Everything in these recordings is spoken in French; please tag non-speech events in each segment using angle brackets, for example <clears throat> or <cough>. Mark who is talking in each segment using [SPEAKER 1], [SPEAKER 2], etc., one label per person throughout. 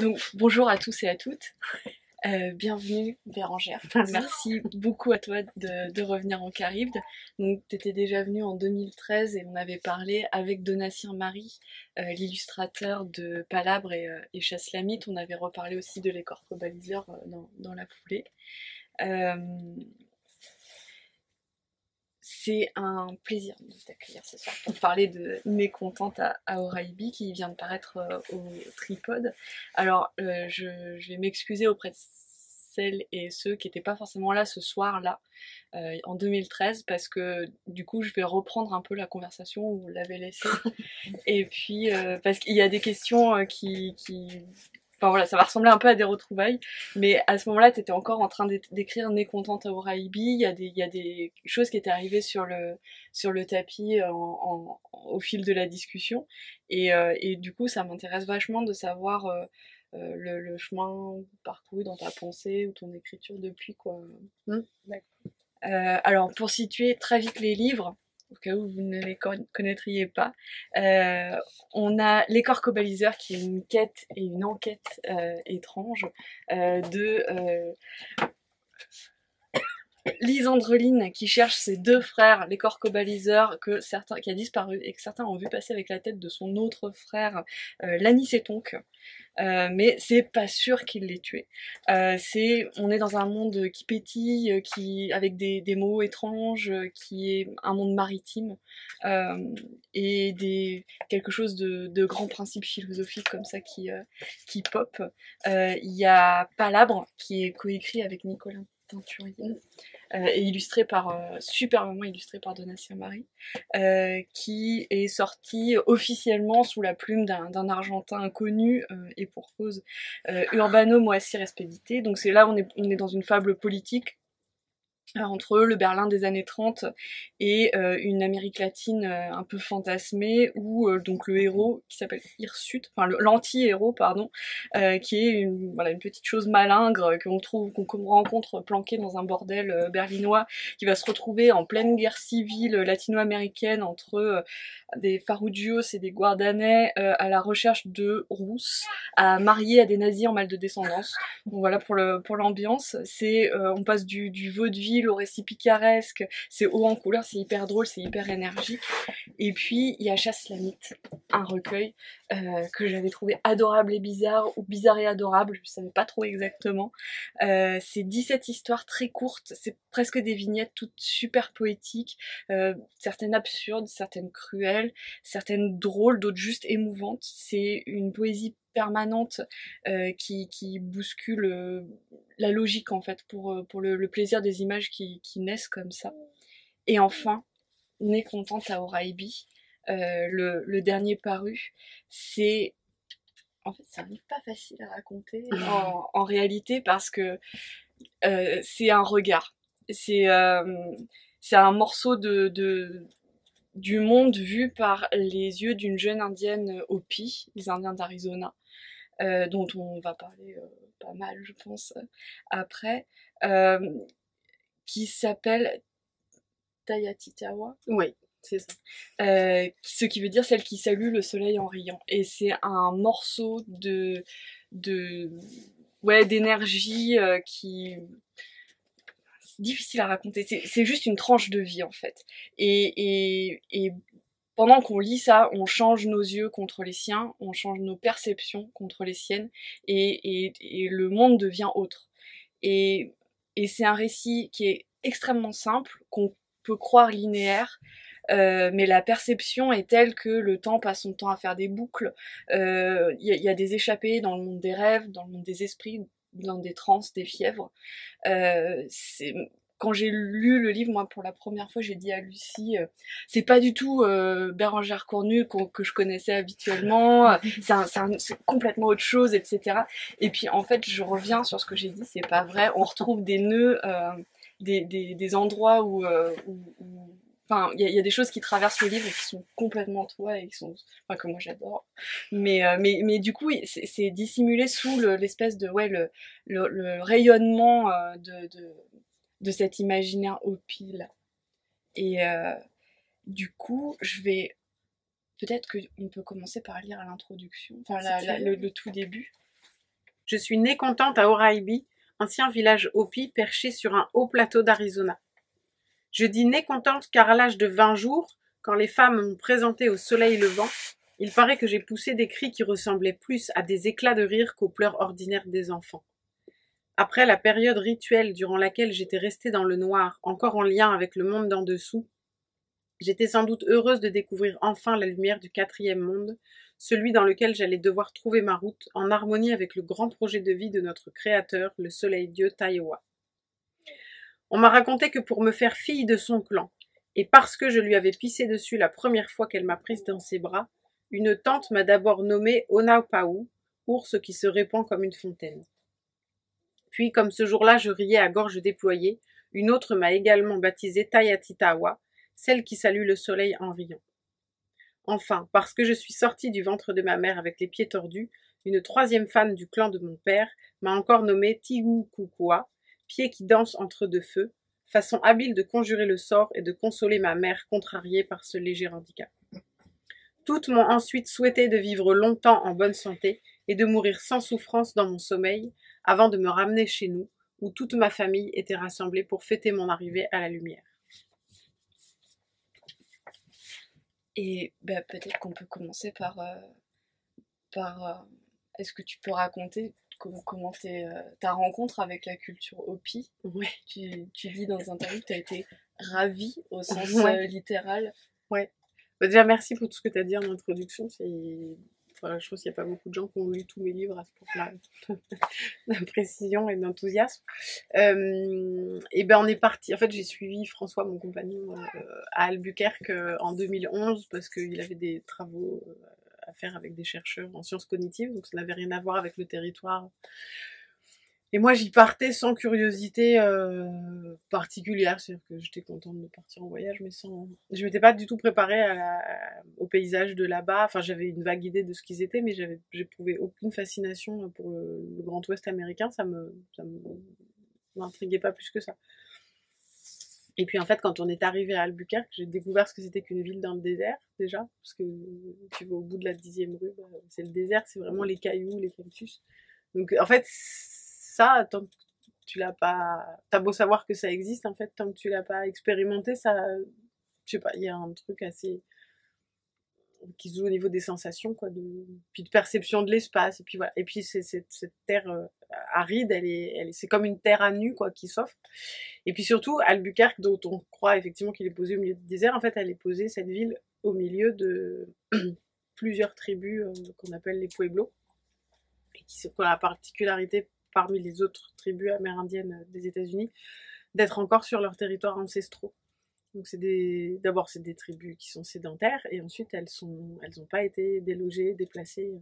[SPEAKER 1] Donc, bonjour à tous et à toutes. Euh, bienvenue Bérangère. Merci beaucoup à toi de, revenir en Caribde. Donc tu étais déjà venue en 2013 et on avait parlé avec Donatien Marie, euh, l'illustrateur de Palabre et, euh, et Chasse Lamite. On avait reparlé aussi de l'écorcobaliseur dans, dans la foulée. C'est un plaisir de t'accueillir ce soir pour parler de Mécontente à, à Oraibi qui vient de paraître euh, au Tripode. Alors, euh, je, vais m'excuser auprès de celles et ceux qui n'étaient pas forcément là ce soir-là, euh, en 2013, parce que du coup, je vais reprendre un peu la conversation où vous l'avez laissée. <laughs> et puis, parce qu'il y a des questions qui, qui Enfin voilà, ça va ressembler un peu à des retrouvailles, mais à ce moment-là, tu étais encore en train d'écrire Nécontente à Oraibi, il y, a des, il y a des choses qui étaient arrivées sur le, sur le tapis en, au fil de la discussion, et, euh, et du coup, ça m'intéresse vachement de savoir euh, euh, le, le, chemin parcouru dans ta pensée ou ton écriture depuis, quoi. Mmh. alors, pour situer très vite les livres, au cas où vous ne les connaîtriez pas. Euh, on a l'écorcobaliseur qui est une quête et une enquête euh, étrange euh, de Lisandreline qui cherche ses deux frères, l'écorcobaliseur que certains qui a disparu et que certains ont vu passer avec la tête de son autre frère, Lanis et Tonk. Euh, mais c'est pas sûr qu'il l'ait tué. Euh, c'est, on est dans un monde qui pétille, euh, qui avec des, des mots étranges, qui est un monde maritime et des quelque chose de, de grands principes philosophiques comme ça qui qui pop. Il y a Palabre qui est coécrit avec Nicolas Teinturier euh, et illustré par, euh, superbement illustré par Donatien Marie, euh, qui est sorti officiellement sous la plume d'un Argentin inconnu et pour cause Urbano Moacir Expédité. Donc c'est là on est, on est dans une fable politique entre le Berlin des années 30 et euh, une Amérique latine euh, un peu fantasmée où euh, donc le héros qui s'appelle Hirsute, enfin l'anti-héros pardon, qui est une, voilà, une petite chose malingre qu'on trouve qu'on rencontre planqué dans un bordel berlinois qui va se retrouver en pleine guerre civile latino-américaine entre des Farougios et des Guardanais à la recherche de rousses à marier à des nazis en mal de descendance. Donc voilà pour le pour l'ambiance, c'est on passe du, du vaudeville au récit picaresque, c'est haut en couleur, c'est hyper drôle, c'est hyper énergique. Et puis il y a Chasse Lamite, un recueil euh, que j'avais trouvé adorable et bizarre, ou bizarre et adorable, je savais pas trop exactement. Euh, c'est 17 histoires très courtes, c'est presque des vignettes toutes super poétiques, euh, certaines absurdes, certaines cruelles, certaines drôles, d'autres juste émouvantes. C'est une poésie permanente euh, qui, qui, bouscule euh, la logique en fait pour, euh, pour le, plaisir des images qui, qui, naissent comme ça. Et enfin, Né contente à Oraibi, le, le, dernier paru, c'est en fait c'est un livre pas facile à raconter <laughs> en, en réalité parce que c'est un regard, c'est c'est un morceau de, de du monde vu par les yeux d'une jeune indienne Hopi, les Indiens d'Arizona, euh, dont on va parler euh, pas mal, je pense, euh, après, qui s'appelle Tayatitawa.
[SPEAKER 2] Oui, c'est ça.
[SPEAKER 1] ce qui veut dire celle qui salue le soleil en riant. Et c'est un morceau de, de, ouais, d'énergie qui, difficile à raconter. C'est juste une tranche de vie en fait. Et, et, et pendant qu'on lit ça, on change nos yeux contre les siens, on change nos perceptions contre les siennes, et, et, le monde devient autre. Et, et c'est un récit qui est extrêmement simple, qu'on peut croire linéaire, euh, mais la perception est telle que le temps passe son temps à faire des boucles. Il euh, y, y, a des échappées dans le monde des rêves, dans le monde des esprits, dans des transes, des fièvres. Euh, quand j'ai lu le livre, moi, pour la première fois, j'ai dit à Lucie, euh, c'est pas du tout euh, Bérangère Cornu que je connaissais habituellement, <laughs> c'est complètement autre chose, etc. Et puis, en fait, je reviens sur ce que j'ai dit, c'est pas vrai. On retrouve des nœuds, euh, des, des, des, endroits où, euh, où, Enfin, il y, y, a des choses qui traversent le livre et qui sont complètement toi et qui sont, enfin, que moi j'adore. Mais, mais, mais du coup, c'est dissimulé sous l'espèce de, ouais, le, le, le rayonnement de, de, de cet imaginaire au pile. Et euh, du coup, je vais. Peut-être qu'on peut commencer par lire l'introduction, enfin le, tout début.
[SPEAKER 2] Je suis née contente à Oraibi, ancien village Hopi perché sur un haut plateau d'Arizona. Je dis née contente car à l'âge de 20 jours, quand les femmes m'ont présenté au soleil levant, il paraît que j'ai poussé des cris qui ressemblaient plus à des éclats de rire qu'aux pleurs ordinaires des enfants. Après la période rituelle durant laquelle j'étais restée dans le noir, encore en lien avec le monde d'en dessous, j'étais sans doute heureuse de découvrir enfin la lumière du quatrième monde, celui dans lequel j'allais devoir trouver ma route en harmonie avec le grand projet de vie de notre créateur, le soleil dieu Taïwa. On m'a raconté que pour me faire fille de son clan, et parce que je lui avais pissé dessus la première fois qu'elle m'a prise dans ses bras, une tante m'a d'abord nommée Onapau, ours qui se répand comme une fontaine. Puis, comme ce jour-là je riais à gorge déployée, une autre m'a également baptisée Tayatitawa, celle qui salue le soleil en riant. Enfin, parce que je suis sortie du ventre de ma mère avec les pieds tordus, une troisième femme du clan de mon père m'a encore nommée Tigu Kukua, pied qui danse entre deux feux, façon habile de conjurer le sort et de consoler ma mère contrariée par ce léger handicap. Toutes m'ont ensuite souhaité de vivre longtemps en bonne santé et de mourir sans souffrance dans mon sommeil, avant de me ramener chez nous, où toute ma famille était rassemblée pour fêter mon arrivée à la lumière.
[SPEAKER 1] Et bah, peut-être qu'on peut commencer par, euh, par euh, est-ce que tu peux raconter comment, comment euh, ta rencontre avec la culture Hopi?
[SPEAKER 2] Ouais.
[SPEAKER 1] tu, tu dis dans un interview que tu as été ravie au sens
[SPEAKER 2] Ouais.
[SPEAKER 1] littéral.
[SPEAKER 2] Ouais. Bah, déjà, merci pour tout ce que tu as dit en introduction. C'est je pense qu'il n'y a pas beaucoup de gens qui ont lu tous mes livres à ce point-là, <laughs> de précision et d'enthousiasme. Euh, et ben on est parti. En fait, j'ai suivi François, mon compagnon, euh, à Albuquerque euh, en 2011 parce qu'il avait des travaux à faire avec des chercheurs en sciences cognitives, donc ça n'avait rien à voir avec le territoire. Et moi, j'y partais sans curiosité euh, particulière, c'est-à-dire que j'étais contente de partir en voyage, mais sans. Je m'étais pas du tout préparée au paysage de là-bas. Enfin, j'avais une vague idée de ce qu'ils étaient, mais j'avais, j'éprouvais aucune fascination pour le, Grand Ouest américain. Ça me, ça m'intriguait pas plus que ça. Et puis en fait, quand on est arrivé à Albuquerque, j'ai découvert ce que c'était qu'une ville dans le désert déjà, parce que tu vas au bout de la dixième rue, bah, c'est le désert, c'est vraiment les cailloux, les cactus. Donc en fait, ça, tant que tu l'as pas, t'as beau savoir que ça existe, en fait, tant que tu l'as pas expérimenté, ça, je sais pas, il y a un truc assez qui se joue au niveau des sensations, quoi, de, puis de perception de l'espace, et puis voilà. Et puis c'est cette, terre euh, aride, elle est, c'est comme une terre à nu, quoi, qui s'offre. Et puis surtout, Albuquerque, dont on croit effectivement qu'il est posé au milieu du désert, en fait, elle est posée, cette ville, au milieu de <clears throat> plusieurs tribus euh, qu'on appelle les Pueblos, et qui ont la particularité parmi les autres tribus amérindiennes des États-Unis d'être encore sur leurs territoires ancestraux. Donc c'est d'abord c'est des tribus qui sont sédentaires et ensuite elles n'ont pas été délogées, déplacées.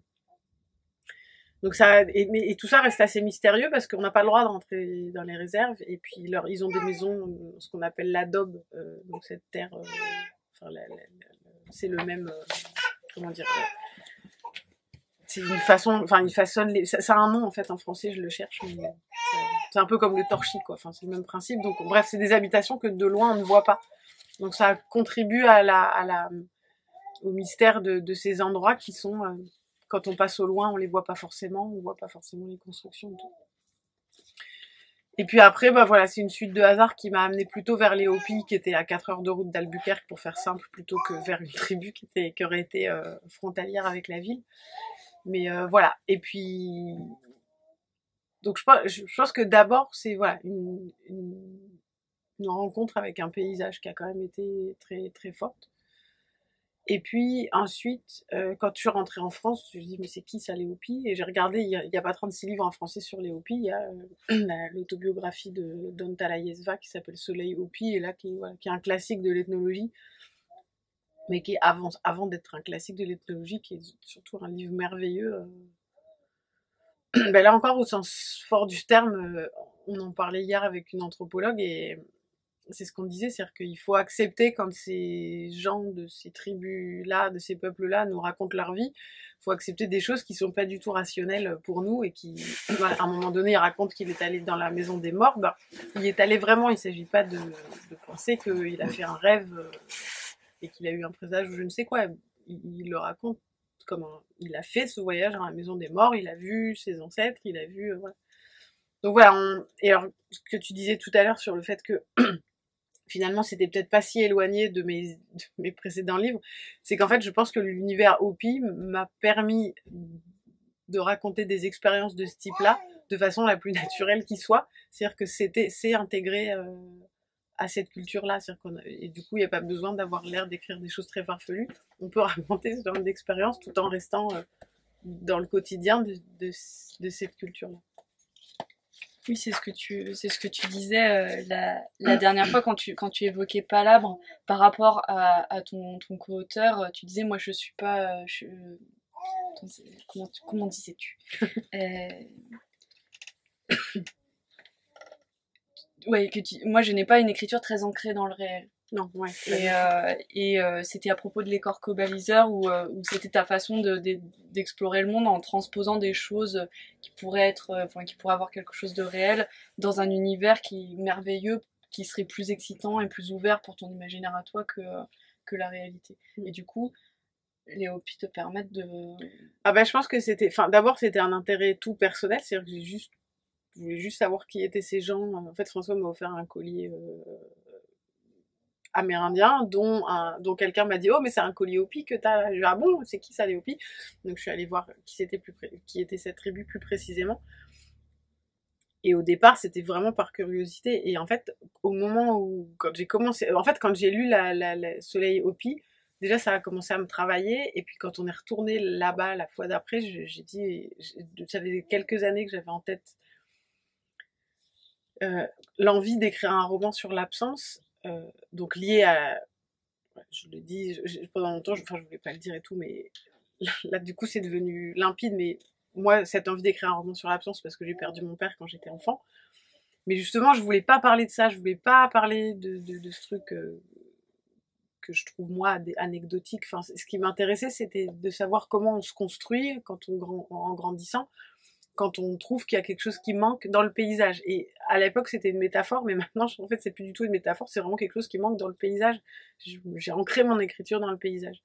[SPEAKER 2] Donc et, tout ça reste assez mystérieux parce qu'on n'a pas le droit de rentrer dans les réserves et puis ils ont des maisons, euh, ce qu'on appelle l'adobe, euh, donc cette terre, euh, c'est le même, euh, comment dire, euh, une façon, enfin ils façonnent, les, ça, a un nom en fait en français, je le cherche, mais c'est- c'est un peu comme le torchis quoi, enfin c'est le même principe. Donc bref, c'est des habitations que de loin on ne voit pas. Donc ça contribue à la, à la, au mystère de, de ces endroits qui sont, euh, quand on passe au loin, on les voit pas forcément, on voit pas forcément les constructions tout. Et puis après, bah voilà, c'est une suite de hasards qui m'a amené plutôt vers les Hopis, qui étaient à 4 heures de route d'Albuquerque, pour faire simple, plutôt que vers une tribu qui, était, qui aurait été euh, frontalière avec la ville. Mais euh, voilà. Et puis, donc je pense, je pense que d'abord, c'est voilà, une, une, rencontre avec un paysage qui a quand même été très très forte. Et puis ensuite, euh, quand je suis rentrée en France, je me dis mais c'est qui ça les Hopis Et j'ai regardé, il y, a, pas 36 livres en français sur les Hopis, il y a euh, <clears throat> la- l'autobiographie de Don Talayesva qui s'appelle Soleil Hopi, et là qui, voilà, qui est un classique de l'ethnologie, mais qui avant, avant d'être un classique de l'ethnologie, qui est surtout un livre merveilleux. euh. <clears throat> Ben là encore, au sens fort du terme, euh, on en parlait hier avec une anthropologue et c'est ce qu'on disait, c'est-à-dire qu'il faut accepter quand ces gens de ces tribus-là, de ces peuples-là nous racontent leur vie, il faut accepter des choses qui sont pas du tout rationnelles pour nous et qui, <clears throat> à un moment donné, il raconte qu'il est allé dans la maison des morts, il est allé vraiment, il s'agit pas de, de penser qu'il a fait un rêve euh, et qu'il a eu un présage ou je ne sais quoi, il, il le raconte comme il a fait ce voyage dans la maison des morts, il a vu ses ancêtres, il a vu, voilà. Donc voilà, et alors, ce que tu disais tout à l'heure sur le fait que <clears throat> finalement c'était peut-être pas si éloigné de mes, de mes précédents livres, c'est qu'en fait je pense que l'univers Hopi m'a permis de raconter des expériences de ce type-là de façon la plus naturelle qui soit. C'est-à-dire que c'était, c'est intégré euh, à cette culture-là. Et du coup, il n'y a pas besoin d'avoir l'air d'écrire des choses très farfelues. On peut <laughs> raconter ce genre d'expérience tout en restant euh, dans le quotidien de, de, de cette culture-là.
[SPEAKER 1] Oui, c'est ce que tu, c'est ce que tu disais euh, la, la, dernière fois quand tu, quand tu évoquais Palabre par rapport à, à ton, ton co-auteur. Tu disais, moi, je suis pas, je, comment, comment disais-tu? <laughs> Euh... Ouais, que moi je n'ai pas une écriture très ancrée dans le réel.
[SPEAKER 2] Non, ouais.
[SPEAKER 1] Et, euh, et euh, c'était à propos de l'écorce cobaliseur où, euh, où c'était ta façon d'explorer de, le monde en transposant des choses qui pourraient être, euh, enfin qui pourraient avoir quelque chose de réel dans un univers qui merveilleux, qui serait plus excitant et plus ouvert pour ton imaginaire à toi que que la réalité. Mm. Et du coup, les hobbies te permettent de...
[SPEAKER 2] Ah ben je pense que c'était... Enfin d'abord c'était un intérêt tout personnel, c'est-à-dire que j'ai juste... Je voulais juste savoir qui étaient ces gens. En fait François m'a offert un collier euh... amérindien dont, dont quelqu'un m'a dit oh mais c'est un collier hopi que t'as. Ah bon c'est qui ça les hopis Donc je suis allée voir qui, c'était plus qui était cette tribu plus précisément. Et au départ, c'était vraiment par curiosité. Et en fait, au moment où, quand j'ai commencé, en fait, quand j'ai lu la, la Soleil Hopi, déjà ça a commencé à me travailler et puis quand on est retourné là-bas la fois d'après j'ai dit ça faisait quelques années que j'avais en tête euh, l'envie d'écrire un roman sur l'absence euh, donc lié à je le dis je, pendant longtemps je, enfin je voulais pas le dire et tout mais <laughs> là du coup c'est devenu limpide mais moi cette envie d'écrire un roman sur l'absence parce que j'ai perdu mon père quand j'étais enfant mais justement je voulais pas parler de ça je voulais pas parler de ce truc euh, que je trouve moi anecdotique. Enfin, ce qui m'intéressait, c'était de savoir comment on se construit quand on grand, en grandissant, quand on trouve qu'il y a quelque chose qui manque dans le paysage. Et à l'époque, c'était une métaphore, mais <laughs> maintenant, en fait, c'est plus du tout une métaphore, c'est vraiment quelque chose qui manque dans le paysage. J'ai ancré mon écriture dans le paysage.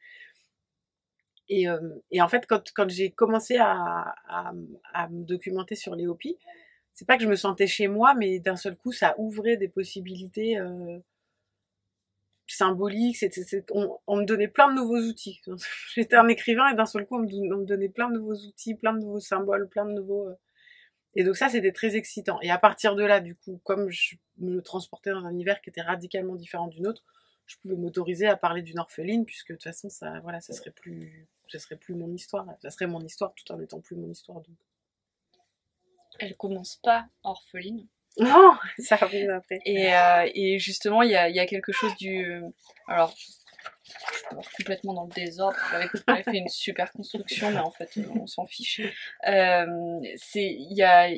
[SPEAKER 2] Et, euh, et en fait, quand, quand j'ai commencé à, à, à, me documenter sur les Hopis, c'est pas que je me sentais chez moi, mais d'un seul coup, ça ouvrait des possibilités. Euh, symbolique, on, me donnait plein de nouveaux outils. <laughs> J'étais un écrivain et d'un seul coup on me, donnait plein de nouveaux outils, plein de nouveaux symboles, plein de nouveaux... Euh. Et donc ça c'était très excitant. Et à partir de là, du coup, comme je me transportais dans un univers qui était radicalement différent du nôtre, je pouvais m'autoriser à parler d'une orpheline puisque de toute façon ça, voilà, ça serait plus, ça serait plus mon histoire. Ça serait mon histoire tout en étant plus mon histoire.
[SPEAKER 1] Elle commence pas orpheline.
[SPEAKER 2] Non, <laughs> ça arrive après.
[SPEAKER 1] Et, euh, et justement, il y a, y a, quelque chose du. Euh, alors, complètement dans le désordre. J'avais fait une super construction, mais en fait, on s'en fiche. Euh, il y a,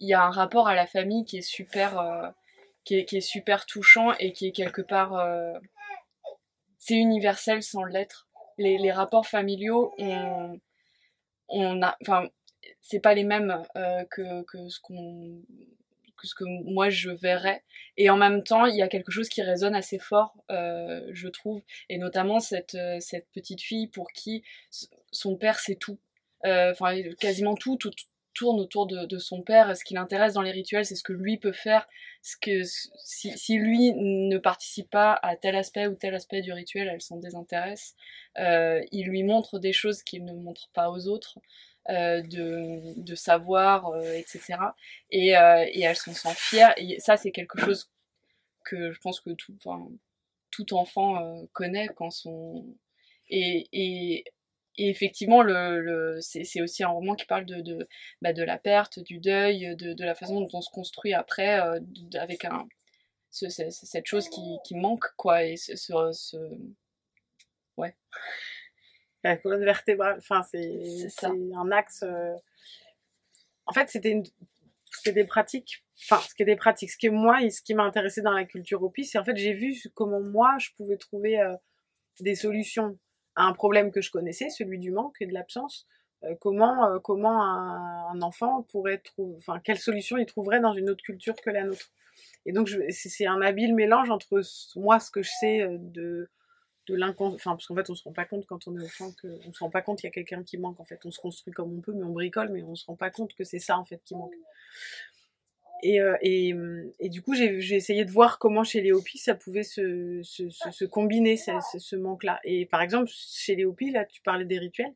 [SPEAKER 1] y a un rapport à la famille qui est super, euh, qui, est, qui, est, super touchant et qui est quelque part. Euh, c'est universel sans l'être. Les, les, rapports familiaux, on, on a. Enfin, c'est pas les mêmes que, que ce qu'on que ce que moi je verrais. Et en même temps, il y a quelque chose qui résonne assez fort, euh, je trouve, et notamment cette, euh, cette petite fille pour qui son père c'est tout. Euh, enfin, quasiment tout, tout tourne autour de, son père. Ce qui l'intéresse dans les rituels, c'est ce que lui peut faire. Ce que si, lui ne participe pas à tel aspect ou tel aspect du rituel, elle s'en désintéresse. Il lui montre des choses qu'il ne montre pas aux autres. Euh, de, de, savoir, euh, etc. Et, euh, et elles s'en sentent fières. Et ça, c'est quelque chose que je pense que tout, enfant connaît quand son... Et, et, effectivement, le, le, c'est aussi un roman qui parle de, de, bah, de la perte, du deuil, de, de, la façon dont on se construit après, avec un, ce, cette chose qui, qui manque, quoi, et ce, ce, ce... ouais
[SPEAKER 2] la colonne vertébrale. Enfin, c'est un axe. Euh, en fait, c'était une... des pratiques. Enfin, ce qui est des pratiques. Ce qui est moi, ce qui m'a intéressé dans la culture Hopi, c'est en fait j'ai vu comment moi je pouvais trouver euh, des solutions à un problème que je connaissais, celui du manque et de l'absence. Euh, comment comment un, un, enfant pourrait trouver, enfin quelle solution il trouverait dans une autre culture que la nôtre. Et donc c'est un habile mélange entre moi ce que je sais de de parce qu'en fait, on se rend pas compte quand on est enfant. On se rend pas compte qu'il y a quelqu'un qui manque, en fait. On se construit comme on peut, mais on bricole, mais on se rend pas compte que c'est ça, en fait, qui manque. Et, euh, et, et, du coup, j'ai essayé de voir comment chez les Hopis ça pouvait se, se, se, combiner, ce, ce manque-là. Et par exemple, chez les Hopis, là, tu parlais des rituels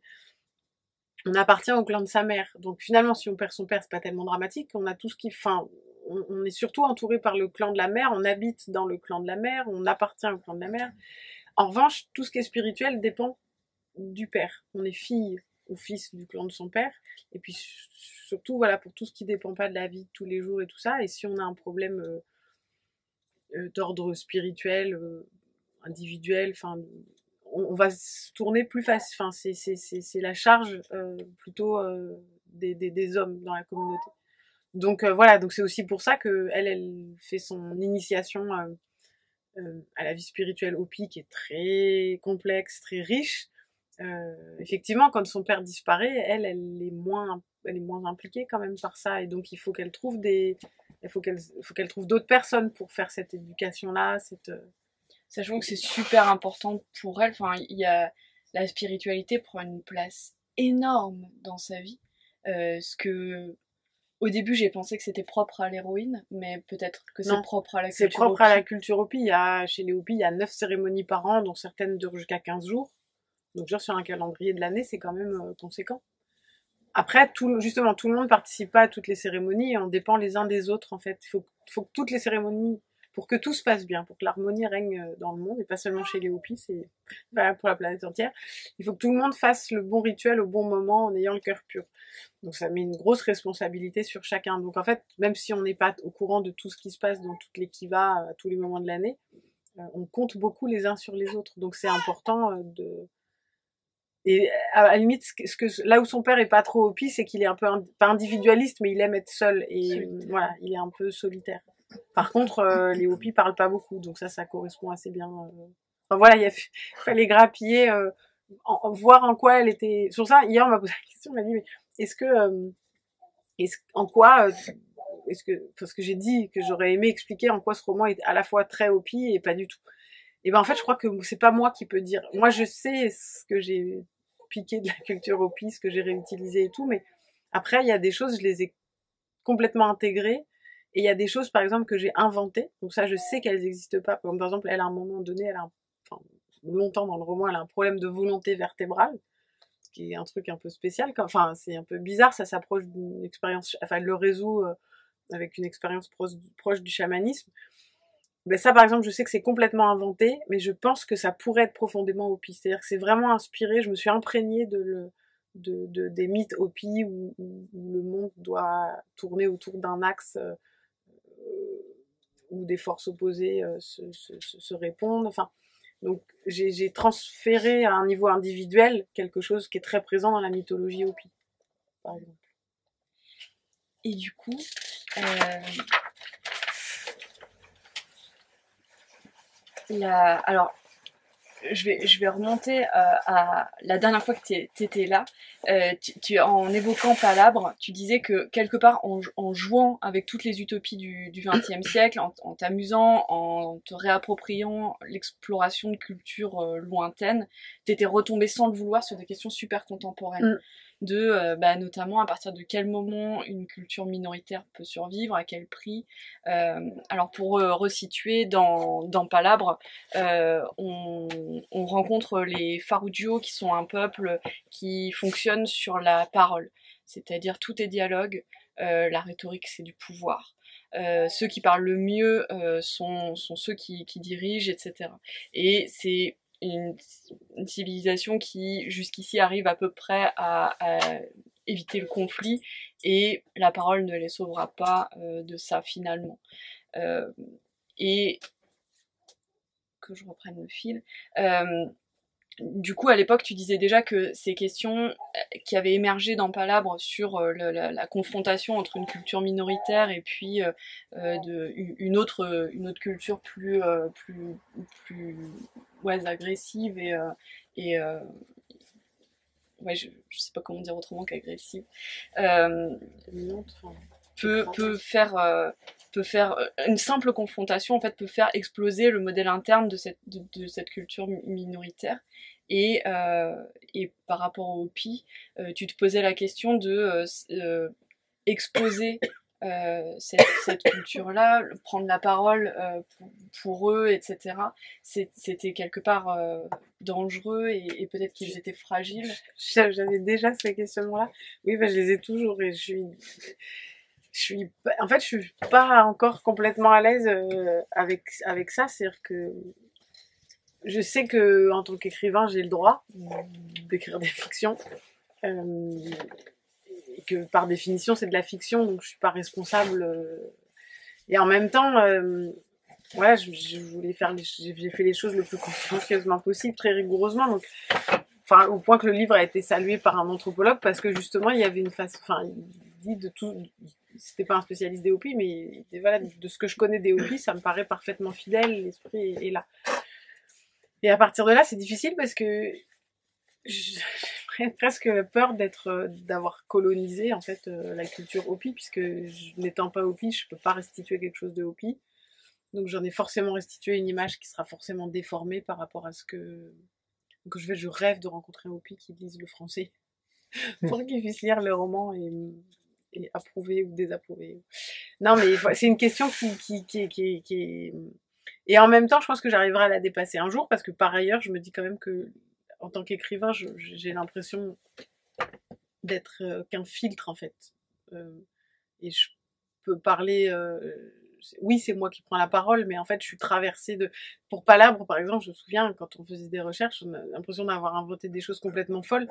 [SPEAKER 2] on appartient au clan de sa mère. Donc finalement, si on perd son père, c'est pas tellement dramatique. On a tout ce qui, enfin, on, est surtout entouré par le clan de la mère. On habite dans le clan de la mère. On appartient au clan de la mère. En revanche, tout ce qui est spirituel dépend du père. On est fille ou fils du clan de son père. Et puis surtout, voilà, pour tout ce qui dépend pas de la vie de tous les jours et tout ça. Et si on a un problème euh, euh, d'ordre spirituel, euh, individuel, enfin on, va se tourner plus facile. Enfin, c'est la charge euh, plutôt euh, des, des, hommes dans la communauté. Donc euh, voilà, donc c'est aussi pour ça que elle, elle fait son initiation à la vie spirituelle au qui est très complexe, très riche. effectivement, quand son père disparaît, elle, elle est moins, elle est moins impliquée quand même par ça, et donc il faut qu'elle trouve des, il faut qu'elle, faut qu'elle trouve d'autres personnes pour faire cette éducation-là, cette
[SPEAKER 1] sachant que c'est super important pour elle. Enfin, il y a la spiritualité prend une place énorme dans sa vie. Euh, ce que au début j'ai pensé que c'était propre à l'héroïne, mais peut-être que c'est propre à la culture.
[SPEAKER 2] C'est propre à la culture Hopi. Il y a, chez les Hopi, il y a 9 cérémonies par an, dont certaines durent jusqu'à 15 jours. Donc genre sur un calendrier de l'année, c'est quand même euh, conséquent. Après, tout, justement, tout le monde participe pas à toutes les cérémonies et on dépend les uns des autres en fait. Il faut, faut que toutes les cérémonies pour que tout se passe bien, pour que l'harmonie règne euh, dans le monde, et pas seulement chez les Hopis, c'est <laughs> valable pour la planète entière. Il faut que tout le monde fasse le bon rituel au bon moment en ayant le cœur pur. Donc ça met une grosse responsabilité sur chacun. Donc en fait, même si on n'est pas au courant de tout ce qui se passe dans toutes les kivas à tous les moments de l'année, euh, on compte beaucoup les uns sur les autres. Donc c'est important euh, de et à la limite, ce que, là où son père est pas trop Hopi, c'est qu'il est un peu pas individualiste, mais il aime être seul et voilà, il est un peu solitaire. Par contre, euh, les Hopis parlent pas beaucoup, donc ça, ça correspond assez bien. Euh. Enfin voilà, il fallait grappiller, euh, voir en quoi elle était. Sur ça, hier, on m'a posé la question, on m'a dit, mais est-ce que, est-ce, en quoi, est-ce que, parce que j'ai dit que j'aurais aimé expliquer en quoi ce roman est à la fois très Hopi et pas du tout. Et ben en fait, je crois que c'est pas moi qui peux dire. Moi, je sais ce que j'ai piqué de la culture Hopi, ce que j'ai réutilisé et tout, mais après, il y a des choses, je les ai complètement intégrées et il y a des choses, par exemple, que j'ai inventées. Donc ça, je sais qu'elles n'existent pas. Par exemple, elle, à un moment donné, elle a, enfin, longtemps dans le roman, elle a un problème de volonté vertébrale, qui est un truc un peu spécial. Enfin, c'est un peu bizarre. Ça s'approche d'une expérience. Enfin, elle le résout euh, avec une expérience proche, du chamanisme. Ben ça, par exemple, je sais que c'est complètement inventé, mais je pense que ça pourrait être profondément Hopi. C'est-à-dire que c'est vraiment inspiré. Je me suis imprégnée de le de, de, des mythes Hopi où, où, le monde doit tourner autour d'un axe euh, où des forces opposées euh, se, répondent. Enfin, donc j'ai transféré à un niveau individuel quelque chose qui est très présent dans la mythologie Hopi, par exemple.
[SPEAKER 1] Et du coup, euh, la, alors je vais, je vais remonter euh, à la dernière fois que tu étais là. Euh, tu, en évoquant Palabre, tu disais que quelque part, en, jouant avec toutes les utopies du XXe siècle, en t'amusant, en, te réappropriant l'exploration de cultures euh, lointaines, tu étais retombé sans le vouloir sur des questions super contemporaines. Mm de euh, bah, notamment à partir de quel moment une culture minoritaire peut survivre, à quel prix. Euh, alors pour euh, resituer, dans, dans Palabre, on, on, rencontre les Faroudio qui sont un peuple qui fonctionne sur la parole, c'est-à-dire tout est dialogue, la rhétorique c'est du pouvoir. ceux qui parlent le mieux sont, sont, ceux qui, qui dirigent, etc. Et c'est une, civilisation qui jusqu'ici arrive à peu près à, éviter le conflit et la parole ne les sauvera pas euh, de ça finalement. Euh, et que je reprenne le fil. Du coup, à l'époque, tu disais déjà que ces questions euh, qui avaient émergé dans Palabre sur euh, la, confrontation entre une culture minoritaire et puis euh, de, une, autre, une autre culture plus, plus, plus ouais, agressive et, et ouais, je, je, sais pas comment dire autrement qu'agressive, peut, peut faire peut faire une simple confrontation en fait peut faire exploser le modèle interne de cette de, cette culture minoritaire et et par rapport au pi tu te posais la question de exposer euh, cette, cette culture-là, prendre la parole euh, pour, eux, etc. C'était quelque part euh, dangereux et, peut-être qu'ils étaient fragiles.
[SPEAKER 2] J'avais déjà ces questionnements-là. Oui, bah, je les ai toujours et je suis, je suis, en fait, je suis pas encore complètement à l'aise euh, avec avec ça. C'est-à-dire que je sais que en tant qu'écrivain, j'ai le droit d'écrire des fictions. Euh, que par définition c'est de la fiction, donc je suis pas responsable. Euh. Et en même temps, je, voulais faire, j'ai fait les choses le plus consciencieusement possible, très rigoureusement. Donc, enfin, au point que le livre a été salué par un anthropologue parce que justement il y avait une façon, enfin, de tout. C'était pas un spécialiste des OPI, mais de ce que je connais des OPI, ça me paraît parfaitement fidèle, l'esprit est, là. Et à partir de là, c'est difficile parce que je, <laughs> presque peur d'être, d'avoir colonisé en fait euh, la culture Hopi, puisque n'étant pas Hopi, je peux pas restituer quelque chose de Hopi. Donc j'en ai forcément restitué une image qui sera forcément déformée par rapport à ce que que je vais, je rêve de rencontrer un Hopi qui lise le français <laughs> pour qu'il puisse lire le roman et, et approuver ou désapprouver. Non mais c'est une question qui qui, qui, qui, et en même temps, je pense que j'arriverai à la dépasser un jour parce que par ailleurs, je me dis quand même que en tant qu'écrivain, j'ai l'impression d'être euh, qu'un filtre en fait. Euh, et je peux parler. Euh, oui, c'est moi qui prends la parole, mais en fait, je suis traversée de. Pour Palabre, par exemple, je me souviens quand on faisait des recherches, on a l'impression d'avoir inventé des choses complètement folles.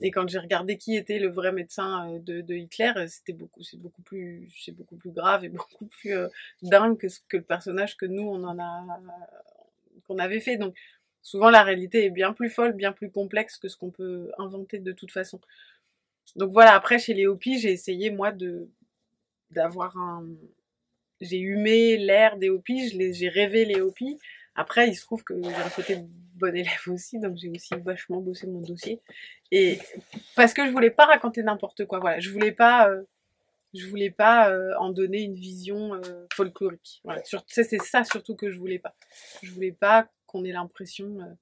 [SPEAKER 2] Et quand j'ai regardé qui était le vrai médecin de, Hitler, c'était beaucoup, c'est beaucoup plus, c'est beaucoup plus grave et <laughs> beaucoup plus dingue que, le personnage que nous on en a, qu'on avait fait. Donc, Souvent, la réalité est bien plus folle, bien plus complexe que ce qu'on peut inventer de toute façon. Donc voilà, après, chez les Hopi, j'ai essayé, moi, de d'avoir un... J'ai humé l'air des Hopi, j'ai rêvé les Hopi. Après, il se trouve que j'ai un côté bon élève aussi, donc j'ai aussi vachement bossé mon dossier. Et parce que je voulais pas raconter n'importe quoi, voilà. Je voulais pas... Euh, je voulais pas euh, en donner une vision euh, folklorique. Voilà, c'est ça surtout que je voulais pas. Je voulais pas qu'on ait l'impression. Euh,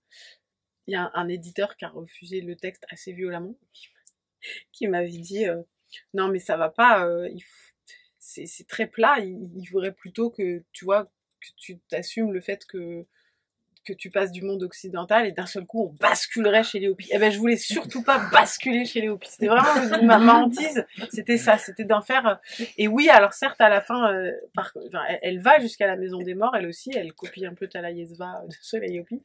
[SPEAKER 2] il y a un, éditeur qui a refusé le texte assez violemment, qui m'avait dit euh, non mais ça va pas, euh, c'est très plat. Il, il, faudrait plutôt que tu vois que tu t'assumes le fait que que tu passes du monde occidental et d'un seul coup on basculerait chez les Hopis. Eh ben je voulais surtout pas basculer chez les Hopis. C'était vraiment ma, hantise, c'était ça, c'était d'en faire. Et oui, alors certes à la fin, euh, elle, va jusqu'à la maison des morts, elle aussi, elle copie un peu Talayezva de Soleil Hopi.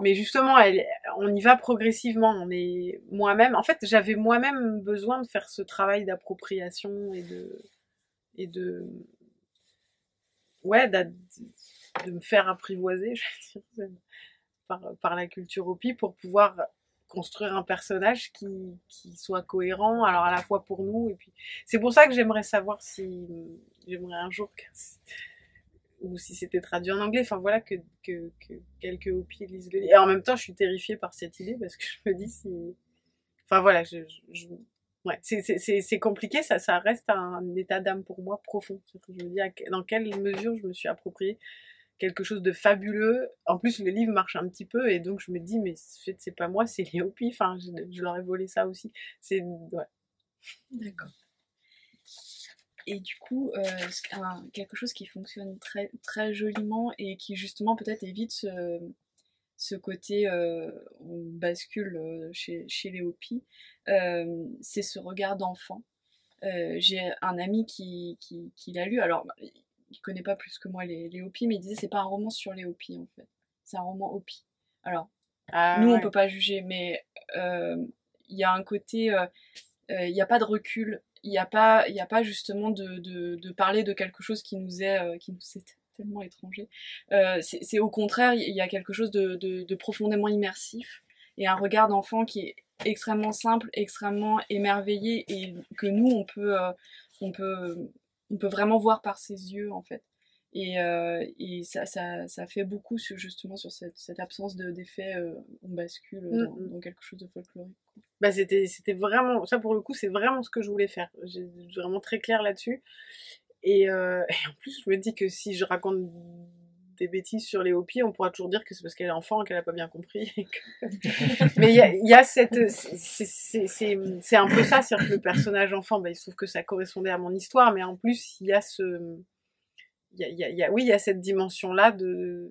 [SPEAKER 2] Mais justement, on y va progressivement. On est moi-même. En fait, j'avais moi-même besoin de faire ce travail d'appropriation et de et de ouais de me faire apprivoiser, <laughs> par, par la culture Hopi pour pouvoir construire un personnage qui, qui soit cohérent, alors à la fois pour nous, et puis c'est pour ça que j'aimerais savoir si j'aimerais un jour ou si c'était traduit en anglais, enfin voilà, que, que, que quelques Hopi lisent le livre. Et en même temps, je suis terrifiée par cette idée parce que je me dis si. Enfin voilà, je, ouais, c'est compliqué, ça, ça reste un état d'âme pour moi profond. Je me dis dans quelle mesure je me suis approprié quelque chose de fabuleux. En plus, le livre marche un petit peu et donc je me dis, mais c'est pas moi, c'est. Enfin, je, leur ai volé ça aussi. C'est ouais.
[SPEAKER 1] D'accord. Et du coup, euh, quelque chose qui fonctionne très très joliment et qui justement peut-être évite ce, ce côté euh, on bascule euh, chez, chez Léopi, euh, c'est ce regard d'enfant. Euh, j'ai un ami qui, qui, qui l'a lu. Alors, il connaît pas plus que moi les, les Hopi, mais il disait c'est pas un roman sur les Hopi en fait. C'est un roman Hopi. Alors, ah, nous on peut pas juger, mais euh, il y a un côté, euh, il n'y a pas de recul, il n'y a pas, il a pas justement de, de, de, parler de quelque chose qui nous est, qui nous est tellement étranger. c'est au contraire, il y a quelque chose de, de, de profondément immersif et un regard d'enfant qui est extrêmement simple, extrêmement émerveillé et que nous on peut, on peut on peut vraiment voir par ses yeux en fait. Et, euh, et ça, ça, ça, fait beaucoup sur, justement sur cette, cette absence d'effet, euh, on bascule dans, mm. dans, quelque chose de folklorique.
[SPEAKER 2] Bah c'était vraiment, ça pour le coup, c'est vraiment ce que je voulais faire. J'ai vraiment très clair là-dessus. Et, euh, <laughs> et, en plus, je me dis que si je raconte des bêtises sur les Hopi, on pourra toujours dire que c'est parce qu'elle est enfant qu'elle a pas bien compris. <laughs> <laughs> Mais il y a, y a, cette, c'est un peu ça, c'est-à-dire que le personnage enfant, bah, il se trouve que ça correspondait à mon histoire, mais en plus il y a ce, il y a, y a, y a, oui, il y a cette dimension-là de,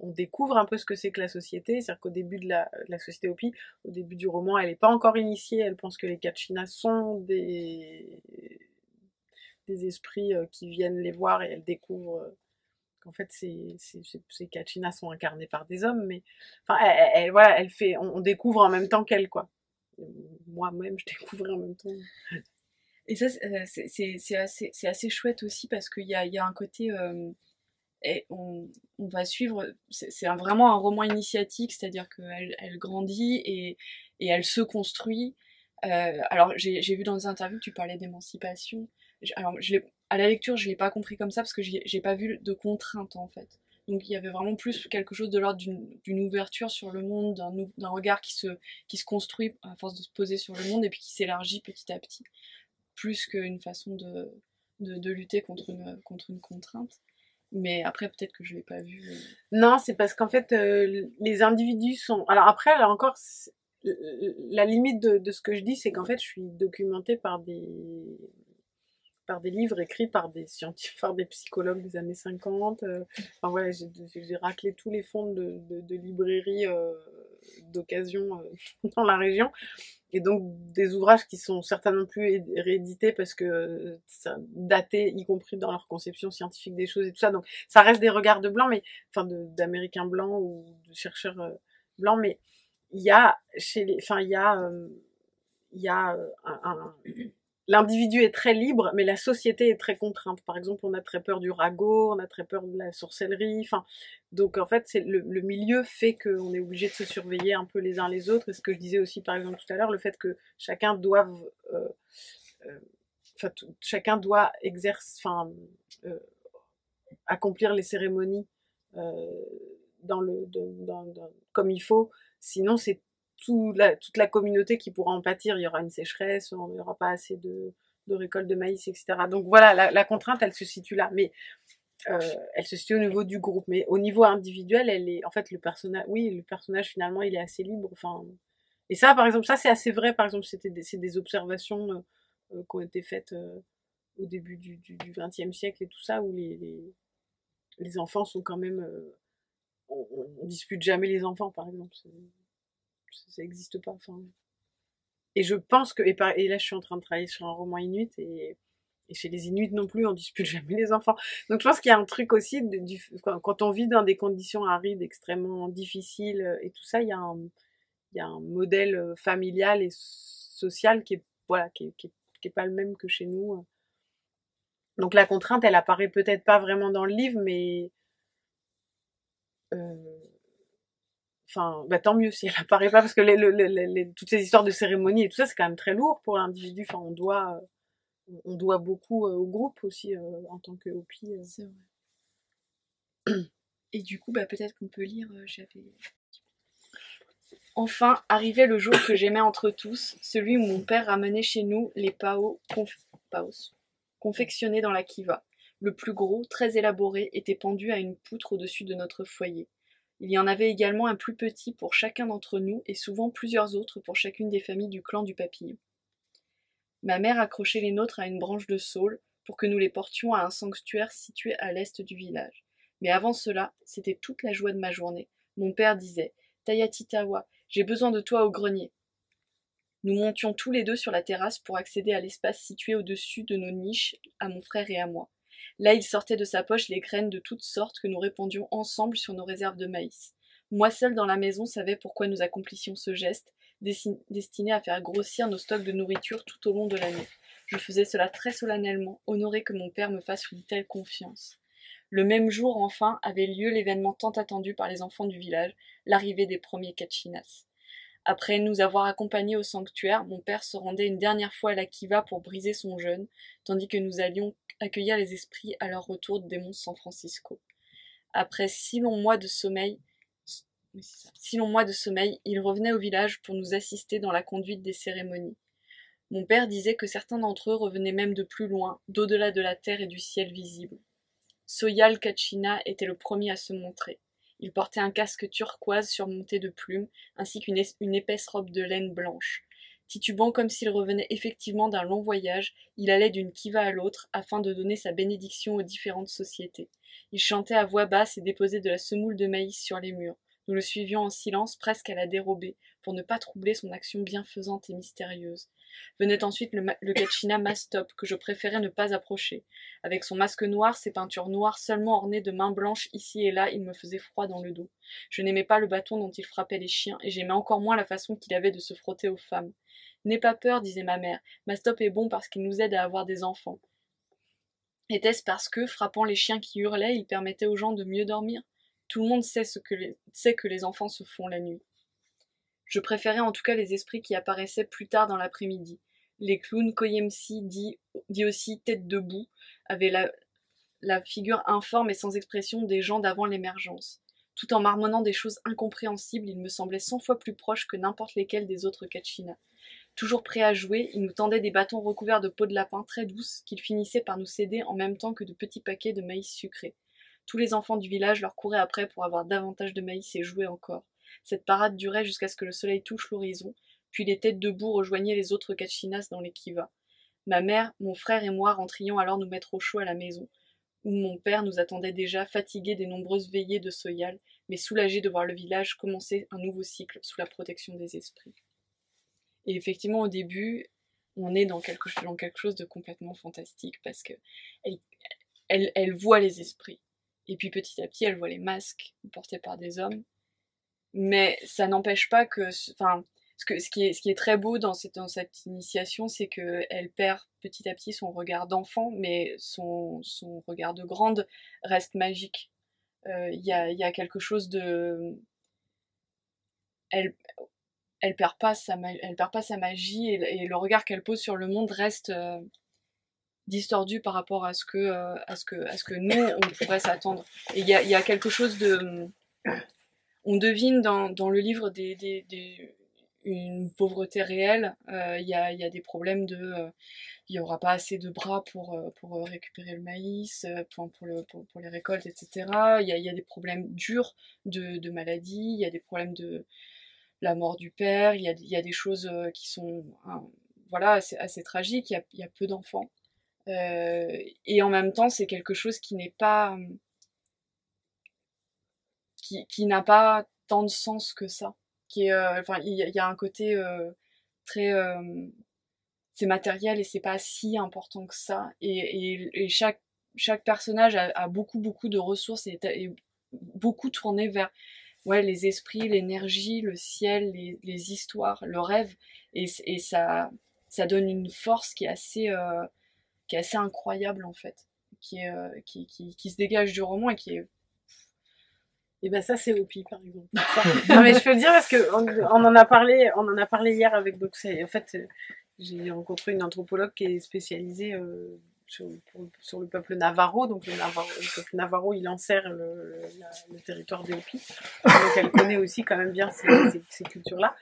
[SPEAKER 2] on découvre un peu ce que c'est que la société. C'est-à-dire qu'au début de la, de la, société Hopi, au début du roman, elle n'est pas encore initiée. Elle pense que les Kachinas sont des, des esprits euh, qui viennent les voir et elle découvre euh, qu'en fait ces, ces, ces Kachinas sont incarnés par des hommes. Mais enfin, elle, voilà, elle fait, on, découvre en même temps qu'elle, quoi. Moi-même, je <laughs> découvrais en même temps.
[SPEAKER 1] Et ça, c'est assez, assez chouette aussi parce qu'il y a, y a un côté. Euh, on, on, va suivre. C'est vraiment un roman initiatique, c'est-à-dire qu'elle elle grandit et, et, elle se construit. Euh, alors, j'ai vu dans des interviews tu parlais d'émancipation. Alors, je à la lecture, je l'ai pas compris comme ça parce que j'ai pas vu de contrainte en fait. Donc, il y avait vraiment plus quelque chose de l'ordre d'une ouverture sur le monde, d'un regard qui se, qui se construit à force de se poser sur le monde et puis qui s'élargit petit à petit, plus qu'une façon de, de, de, lutter contre une, contre une contrainte. Mais après, peut-être que je l'ai pas vu. Euh.
[SPEAKER 2] Non, c'est parce qu'en fait, euh, les individus sont. Alors après, là encore, la limite de, de, ce que je dis, c'est qu'en fait, je suis documentée par des par des livres écrits par des scientifiques, <laughs> par des psychologues des années 50. Euh, enfin voilà, j'ai raclé tous les fonds de, de, librairies euh, d'occasion euh, <laughs> dans la région. Et donc des ouvrages qui sont certainement plus réédités parce que ça daté, y compris dans leur conception scientifique des choses et tout ça. Donc ça reste des regards de blancs, mais enfin d'américains blancs ou de chercheurs blancs, mais il y a chez les, enfin il y a il y a un l'individu est très libre, mais la société est très contrainte. Par exemple, on a très peur du ragot, on a très peur de la sorcellerie. Enfin, donc en fait, c'est le, le, milieu fait qu'on est obligé de se surveiller un peu les uns les autres. Et ce que je disais aussi, par exemple, tout à l'heure, le fait que chacun doive, euh, euh, enfin, chacun doit exercer, enfin, euh, accomplir les cérémonies euh, dans le, dans, comme il faut. Sinon, c'est tout la, toute la communauté qui pourra en pâtir. Il y aura une sécheresse, il n'y aura pas assez de, de récolte de maïs, etc. Donc voilà, la, la contrainte, elle se situe là. Mais euh, elle se situe au niveau du groupe. Mais au niveau individuel, elle est, en fait, le personnage, oui, le personnage finalement, il est assez libre. Enfin, et ça, par exemple, ça c'est assez vrai. Par exemple, c'était des, c'est des observations euh, euh, qui ont été faites euh, au début du, du, du 20e siècle et tout ça, où les, les, enfants sont quand même, euh, on, on, dispute jamais les enfants, par exemple ça n'existe pas. Enfin, et je pense que, et, là je suis en train de travailler sur un roman inuit et, chez les Inuits non plus on dispute <laughs> jamais les enfants. Donc je pense qu'il y a un truc aussi, quand on vit dans des conditions arides extrêmement difficiles euh, et tout ça, il y a un, modèle euh, familial et social qui est, voilà, qui est, qui est, pas le même que chez nous. Donc la contrainte, elle apparaît peut-être pas vraiment dans le livre, mais euh, enfin bah tant mieux si elle apparaît pas parce que toutes ces histoires de cérémonie et tout ça c'est quand même très lourd pour l'individu enfin on doit on doit beaucoup euh, au groupe aussi euh, en tant que OPI euh.
[SPEAKER 1] c'est vrai et du coup bah peut-être qu'on peut lire Enfin, arrivait le jour que j'aimais entre tous, celui où mon père ramenait chez nous les paos confectionnés dans la kiva. Le plus gros, très élaboré, était pendu à une poutre au-dessus de notre foyer. Il y en avait également un plus petit pour chacun d'entre nous et souvent plusieurs autres pour chacune des familles du clan du papillon. Ma mère accrochait les nôtres à une branche de saule pour que nous les portions à un sanctuaire situé à l'est du village. Mais avant cela, c'était toute la joie de ma journée. Mon père disait Tayatitawa, j'ai besoin de toi au grenier. Nous montions tous les deux sur la terrasse pour accéder à l'espace situé au-dessus de nos niches, à mon frère et à moi. Là, il sortait de sa poche les graines de toutes sortes que nous répandions ensemble sur nos réserves de maïs. Moi seul dans la maison savais pourquoi nous accomplissions ce geste, destiné à faire grossir nos stocks de nourriture tout au long de l'année. Je faisais cela très solennellement, honoré que mon père me fasse une telle confiance. Le même jour, enfin, avait lieu l'événement tant attendu par les enfants du village, l'arrivée des premiers Kachinas. Après nous avoir accompagnés au sanctuaire, mon père se rendait une dernière fois à la Kiva pour briser son jeûne, tandis que nous allions accueillir les esprits à leur retour des monts San Francisco. Après six longs mois de sommeil, six longs mois de sommeil, ils revenaient au village pour nous assister dans la conduite des cérémonies. Mon père disait que certains d'entre eux revenaient même de plus loin, d'au-delà de la terre et du ciel visible. Soyal Kachina était le premier à se montrer. Il portait un casque turquoise surmonté de plumes, ainsi qu'une une épaisse robe de laine blanche. Titubant comme s'il revenait effectivement d'un long voyage, il allait d'une kiva à l'autre afin de donner sa bénédiction aux différentes sociétés. Il chantait à voix basse et déposait de la semoule de maïs sur les murs. Nous le suivions en silence, presque à la dérobée, pour ne pas troubler son action bienfaisante et mystérieuse. Venait ensuite le, le Gachina Mastop, que je préférais ne pas approcher. Avec son masque noir, ses peintures noires seulement ornées de mains blanches ici et là, il me faisait froid dans le dos. Je n'aimais pas le bâton dont il frappait les chiens, et j'aimais encore moins la façon qu'il avait de se frotter aux femmes. N'aie pas peur, disait ma mère. Mastop est bon parce qu'il nous aide à avoir des enfants. Était-ce parce que, frappant les chiens qui hurlaient, il permettait aux gens de mieux dormir? Tout le monde sait, ce que les, enfants se font la nuit. Je préférais en tout cas les esprits qui apparaissaient plus tard dans l'après-midi. Les clowns Koyemsi, dit, aussi tête debout, avaient la, la figure informe et sans expression des gens d'avant l'émergence. Tout en marmonnant des choses incompréhensibles, ils me semblaient cent fois plus proches que n'importe lesquels des autres Kachina. Toujours prêts à jouer, ils nous tendaient des bâtons recouverts de peau de lapin très douce qu'ils finissaient par nous céder en même temps que de petits paquets de maïs sucré. Tous les enfants du village leur couraient après pour avoir davantage de maïs et jouer encore. Cette parade durait jusqu'à ce que le soleil touche l'horizon, puis les têtes debout rejoignaient les autres kachinas dans les kivas. Ma mère, mon frère et moi rentrions alors nous mettre au chaud à la maison, où mon père nous attendait déjà, fatigué des nombreuses veillées de Soyal, mais soulagé de voir le village commencer un nouveau cycle sous la protection des esprits. Et effectivement, au début, on est dans quelque, chose de complètement fantastique parce que elle, elle, elle, voit les esprits. Et puis petit à petit, elle voit les masques portés par des hommes. Mais ça n'empêche pas que, enfin, ce, que, ce, qui est, très beau dans cette, initiation, c'est qu'elle perd petit à petit son regard d'enfant, mais son, regard de grande reste magique. Il euh, y, a, y a quelque chose de... Elle, elle perd pas sa, elle perd pas sa magie et, le regard qu'elle pose sur le monde reste euh, distordu par rapport à ce que, euh, à ce que, à ce que nous on pourrait s'attendre. Il y a, y a, quelque chose de, on devine dans, dans le livre des, des, une pauvreté réelle. Euh, il y, a, y, a, des problèmes de, il y aura pas assez de bras pour pour récupérer le maïs, pour, pour, le, pour, pour les récoltes, etc. Il y a, y a, des problèmes durs de, de maladie. Il y a des problèmes de la mort du père, il y a, y a des choses euh, qui sont hein, voilà, assez, tragiques, il y a peu d'enfants. Euh, et en même temps, c'est quelque chose qui n'est pas. qui, qui n'a pas tant de sens que ça. Qui est, euh, enfin, il y, a, un côté euh, très. Euh, c'est matériel et c'est pas si important que ça. Et, et, et chaque, chaque personnage a, beaucoup, beaucoup de ressources et est beaucoup tourné vers ouais, les esprits, l'énergie, le ciel, les, les, histoires, le rêve, et, et, ça, ça donne une force qui est assez, euh, qui est assez incroyable en fait, qui, est, euh, qui, qui, qui, se dégage du roman et qui est.
[SPEAKER 2] Et ben ça c'est Opi par exemple. <laughs> non mais je peux le dire parce que on, on, en a parlé, on en a parlé hier avec c'est en fait j'ai rencontré une anthropologue qui est spécialisée euh, sur, pour, sur, le peuple Navarro. Donc le, Navarro, le peuple Navarro, il enserre le, la, le territoire des Hopis. Donc elle connaît aussi quand même bien ces, ces, ces cultures-là.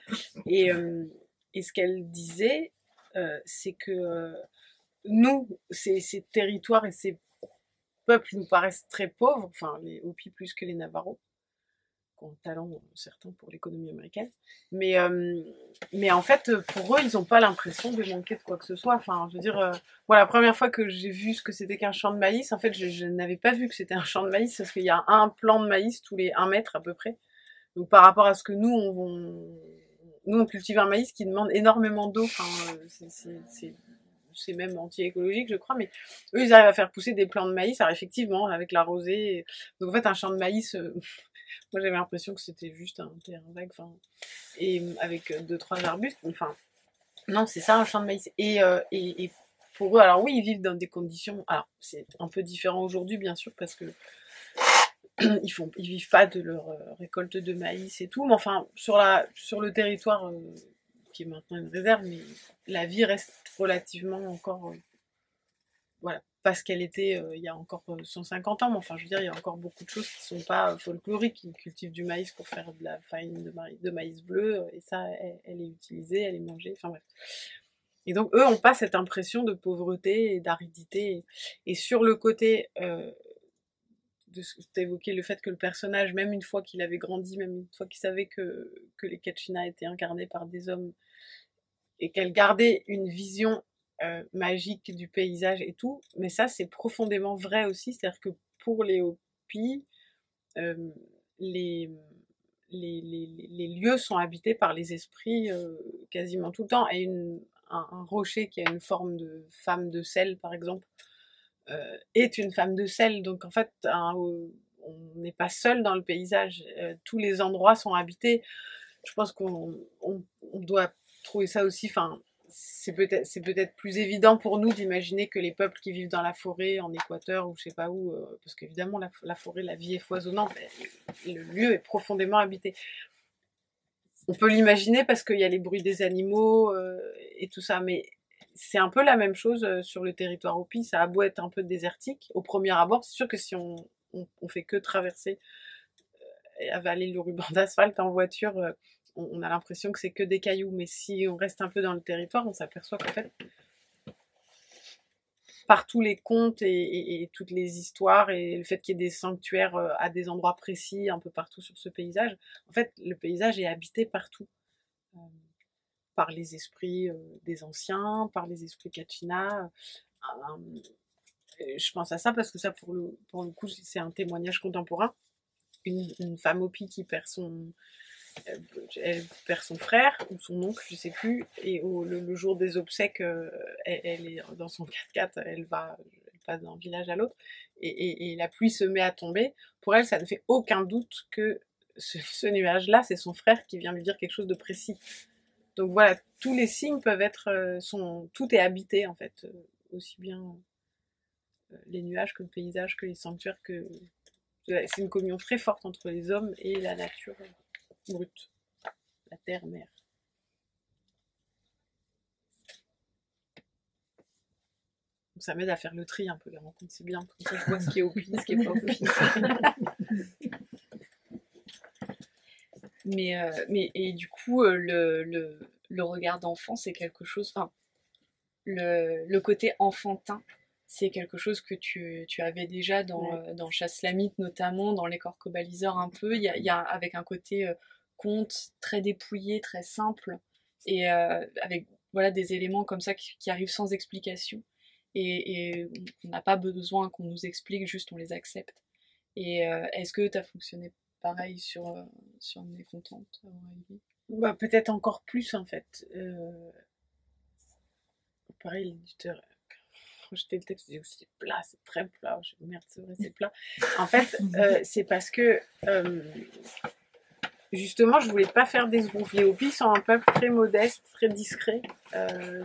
[SPEAKER 2] Et, euh, et ce qu'elle disait, euh, c'est que euh, nous, ces, ces, territoires et ces peuples nous paraissent très pauvres, enfin les Hopis plus que les Navarros ont talent certains pour l'économie américaine. Mais, euh, mais en fait, pour eux, ils n'ont pas l'impression de manquer de quoi que ce soit. Enfin, je veux dire, euh, la première fois que j'ai vu ce que c'était qu'un champ de maïs, en fait, je, je n'avais pas vu que c'était un champ de maïs parce qu'il y a un plant de maïs tous les un mètre à peu près. Donc, par rapport à ce que nous, on, on nous, on cultive un maïs qui demande énormément d'eau. Enfin, c'est c'est même anti-écologique, je crois, mais eux, ils arrivent à faire pousser des plants de maïs, alors effectivement, avec la rosée. Donc en fait, un champ de maïs, euh, <laughs> moi j'avais l'impression que c'était juste un terrain vague, enfin, et avec deux, trois arbustes, enfin, non, c'est ça un champ de maïs. Et, euh, et, pour eux, alors oui, ils vivent dans des conditions, alors c'est un peu différent aujourd'hui, bien sûr, parce que <clears throat> ils font, ils vivent pas de leur récolte de maïs et tout, mais enfin, sur la, sur le territoire euh, qui est maintenant une réserve, mais la vie reste relativement encore, euh, voilà, parce qu'elle était euh, il y a encore 150 ans, mais enfin, je veux dire, il y a encore beaucoup de choses qui sont pas folkloriques. Ils cultivent du maïs pour faire de la farine de maïs, bleu, et ça, elle, est utilisée, elle est mangée, enfin bref. et donc, eux n'ont pas cette impression de pauvreté et d'aridité. Et sur le côté euh, de ce que tu évoqué, le fait que le personnage, même une fois qu'il avait grandi, même une fois qu'il savait que, que les Kachina étaient incarnés par des hommes, et qu'elle gardait une vision euh, magique du paysage et tout, mais ça c'est profondément vrai aussi, c'est-à-dire que pour les Hopi, euh, les, lieux sont habités par les esprits euh, quasiment tout le temps, et un, rocher qui a une forme de femme de sel, par exemple, euh, est une femme de sel. Donc en fait, on n'est pas seul dans le paysage. Tous les endroits sont habités. Je pense qu'on on, doit trouver ça aussi. Enfin, c'est peut-être plus évident pour nous d'imaginer que les peuples qui vivent dans la forêt en Équateur ou je sais pas où euh, parce qu'évidemment la, forêt la vie est foisonnante le lieu est profondément habité on peut l'imaginer parce qu'il y a les bruits des animaux euh, et tout ça, mais c'est un peu la même chose euh, sur le territoire Hopi. Ça a beau être un peu désertique au premier abord, c'est sûr que si on, on, fait que traverser avaler le ruban <laughs> d'asphalte en voiture, on, a l'impression que c'est que des cailloux. Mais si on reste un peu dans le territoire, on s'aperçoit qu'en fait, par tous les contes et, toutes les histoires et le fait qu'il y ait des sanctuaires euh, à des endroits précis un peu partout sur ce paysage, en fait, le paysage est habité partout. Euh, par les esprits euh, des anciens, par les esprits Kachina. je pense à ça parce que ça, pour le coup, c'est un témoignage contemporain. Une, une femme Hopi qui perd son, elle perd son frère ou son oncle, je sais plus, et le, jour des obsèques, euh, elle, est dans son 4x4, elle va, passe d'un village à l'autre, et, la pluie se met à tomber. Pour elle, ça ne fait aucun doute que ce, nuage-là, c'est son frère qui vient lui dire quelque chose de précis. Donc voilà, tous les signes peuvent être, euh, tout est habité en fait, euh, aussi bien les nuages que le paysage, que les sanctuaires, que c'est une communion très forte entre les hommes et la nature brute, la terre-mère. ça m'aide à faire le tri un peu, les rencontres, c'est bien, comme ça je vois ce qui est au ce qui est pas au <laughs>
[SPEAKER 1] mais, euh, mais, et du coup, euh, le, le, le regard d'enfant, c'est quelque chose, enfin, le, le côté enfantin, c'est quelque chose que tu, tu avais déjà dans, euh, dans Chasse Lamite notamment, dans les corcobaliseurs un peu. Il y a, il y a avec un côté euh, conte très dépouillé, très simple, et euh, avec voilà des éléments comme ça qui, arrivent sans explication. Et, et on n'a pas besoin qu'on nous explique, juste on les accepte. Et est-ce que tu as fonctionné pareil sur, sur Mécontente
[SPEAKER 2] bah, Peut-être encore plus en fait. Pareil, l'éditeur j'étais le texte, je disais c'est plat, c'est très plat. Je merde, c'est vrai, c'est plat. En fait, <laughs> euh, c'est parce que euh, justement, je voulais pas faire des groupes. Les Hopis sont un peuple très modeste, très discret. Euh,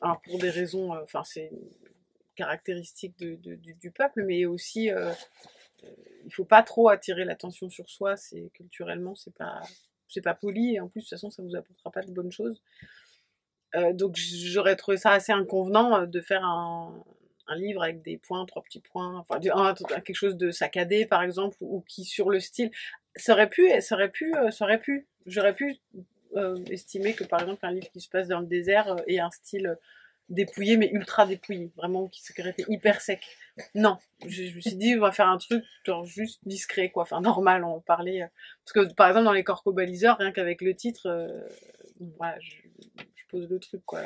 [SPEAKER 2] alors pour des raisons, enfin c'est caractéristique de, du, peuple, mais aussi il faut pas trop attirer l'attention sur soi. C'est culturellement, c'est pas c'est pas poli et en plus de toute façon ça vous apportera pas de bonnes choses. Euh, donc j'aurais trouvé ça assez inconvenant euh, de faire un, livre avec des points, trois petits points, enfin quelque chose de saccadé par exemple, ou, qui sur le style, ça aurait pu, ça aurait pu, euh, ça aurait pu, j'aurais pu estimer que par exemple un livre qui se passe dans le désert ait un style dépouillé mais ultra dépouillé, vraiment qui serait hyper sec. Non, je, me suis dit on va faire un truc genre juste discret quoi, enfin normal, on parlait parce que par exemple dans les corcobaliseurs, rien qu'avec le titre, voilà, je, le truc, quoi.